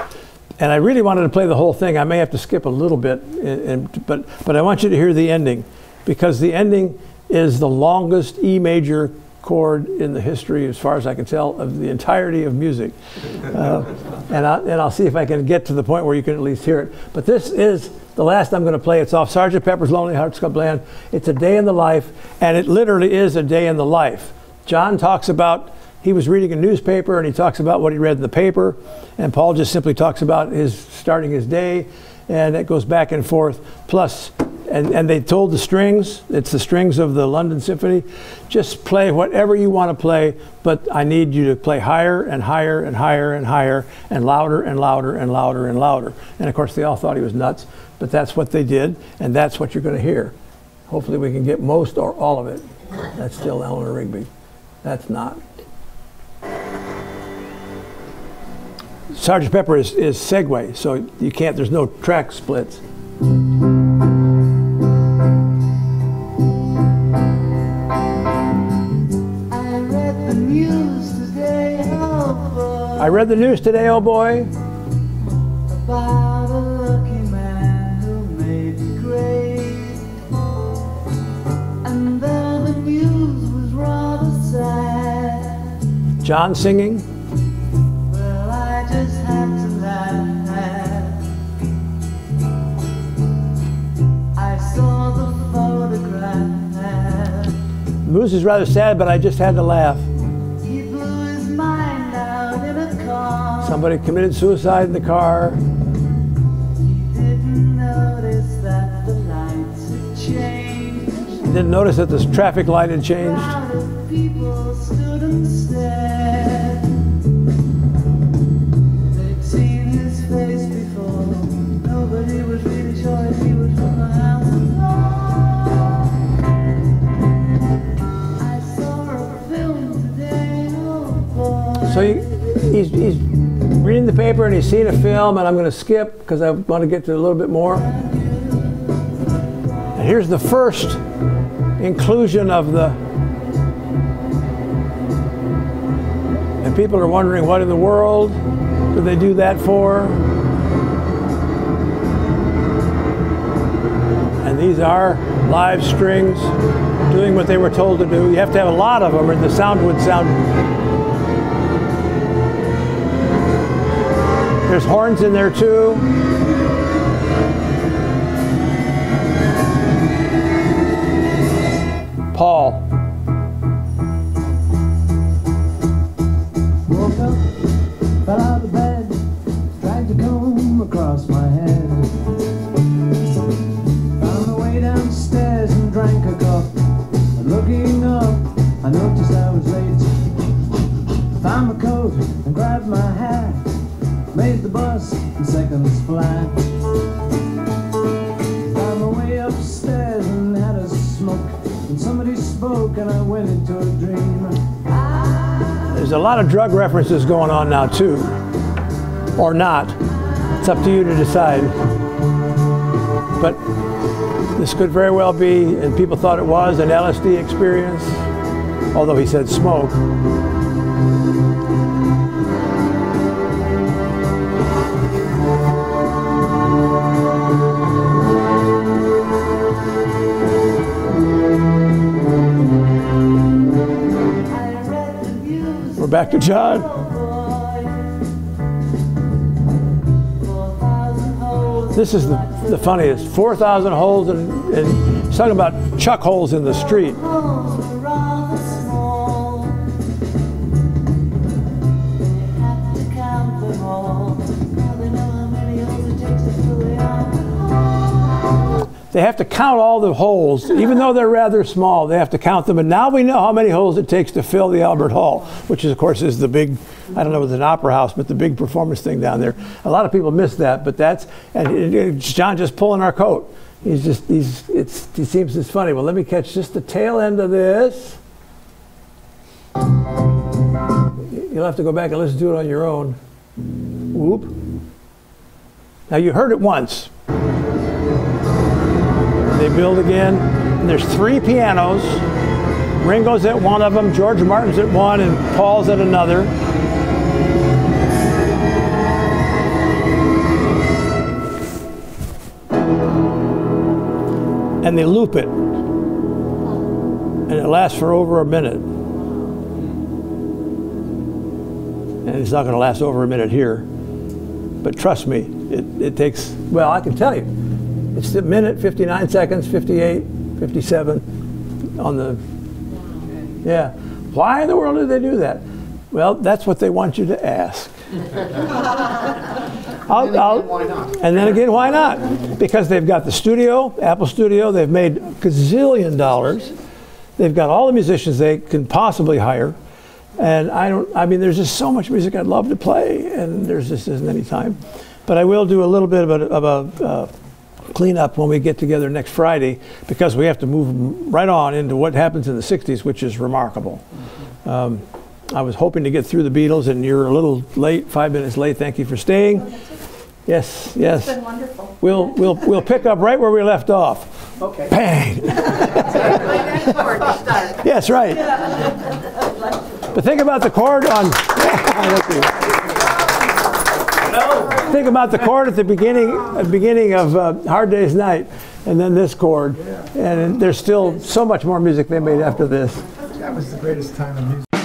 And I really wanted to play the whole thing. I may have to skip a little bit, and, and, but, but I want you to hear the ending because the ending is the longest E major chord in the history, as far as I can tell, of the entirety of music. Uh, and, I, and I'll see if I can get to the point where you can at least hear it. But this is the last I'm going to play. It's off Sgt. Pepper's Lonely Hearts Club Band. It's a day in the life, and it literally is a day in the life. John talks about he was reading a newspaper and he talks about what he read in the paper, and Paul just simply talks about his starting his day, and it goes back and forth. Plus, and, and they told the strings, it's the strings of the London Symphony, just play whatever you want to play, but I need you to play higher and higher and higher and higher and louder and louder and louder and louder. And of course, they all thought he was nuts, but that's what they did, and that's what you're going to hear. Hopefully, we can get most or all of it. That's still Eleanor Rigby. That's not. Sergeant Pepper is, is segue, so you can't, there's no track splits. I read the news today, oh boy. about a lucky man who made it great. And the news was rather sad, John singing. well, I just had to laugh. I saw the photograph. The news is rather sad, but I just had to laugh. Somebody committed suicide in the car. Changed. Didn't notice that the traffic light had changed. he. So he, he's, he's reading the paper and he's seen a film, and I'm going to skip because I want to get to a little bit more. And here's the first inclusion of the. And people are wondering what in the world did they do that for? And these are live strings doing what they were told to do. You have to have a lot of them, or the sound would sound. There's horns in there too. Lot of drug references going on now too, or not. It's up to you to decide. But this could very well be, and people thought it was, an LSD experience, although he said smoke. We're back to John. This is the, the funniest. 4,000 holes, and, and he's talking about chuck holes in the street. They have to count all the holes, even though they're rather small. They have to count them, and now we know how many holes it takes to fill the Albert Hall, which is, of course, is the big. I don't know if it's an opera house, but the big performance thing down there. A lot of people miss that, but that's and it, John just pulling our coat. He's just he's it's he seems it's funny. Well, let me catch just the tail end of this. You'll have to go back and listen to it on your own. Whoop. Now you heard it once. They build again. And there's three pianos. Ringo's at one of them, George Martin's at one, and Paul's at another. And they loop it. And it lasts for over a minute. And it's not going to last over a minute here. But trust me, it, it takes, well, I can tell you, it's a minute, 59 seconds, 58, 57 on the, yeah. Why in the world did they do that? Well, that's what they want you to ask. [LAUGHS] I'll, I'll, Why not? and then again, why not? Because they've got the studio, Apple Studio, they've made gazillion dollars. They've got all the musicians they can possibly hire. And I don't, I mean, there's just so much music I'd love to play, and there's just isn't any time. But I will do a little bit of a, of a uh, cleanup when we get together next Friday because we have to move right on into what happens in the 60s, which is remarkable. Um, I was hoping to get through the Beatles, and you're a little late, five minutes late. Thank you for staying. Yes, yes. It's been wonderful. We'll, we'll, we'll pick up right where we left off. Okay. Bang! [LAUGHS] Yes, right. But think about the chord on. [LAUGHS] Think about the chord at the beginning, beginning of uh, Hard Day's Night, and then this chord, and there's still so much more music they made after this. That was the greatest time of music.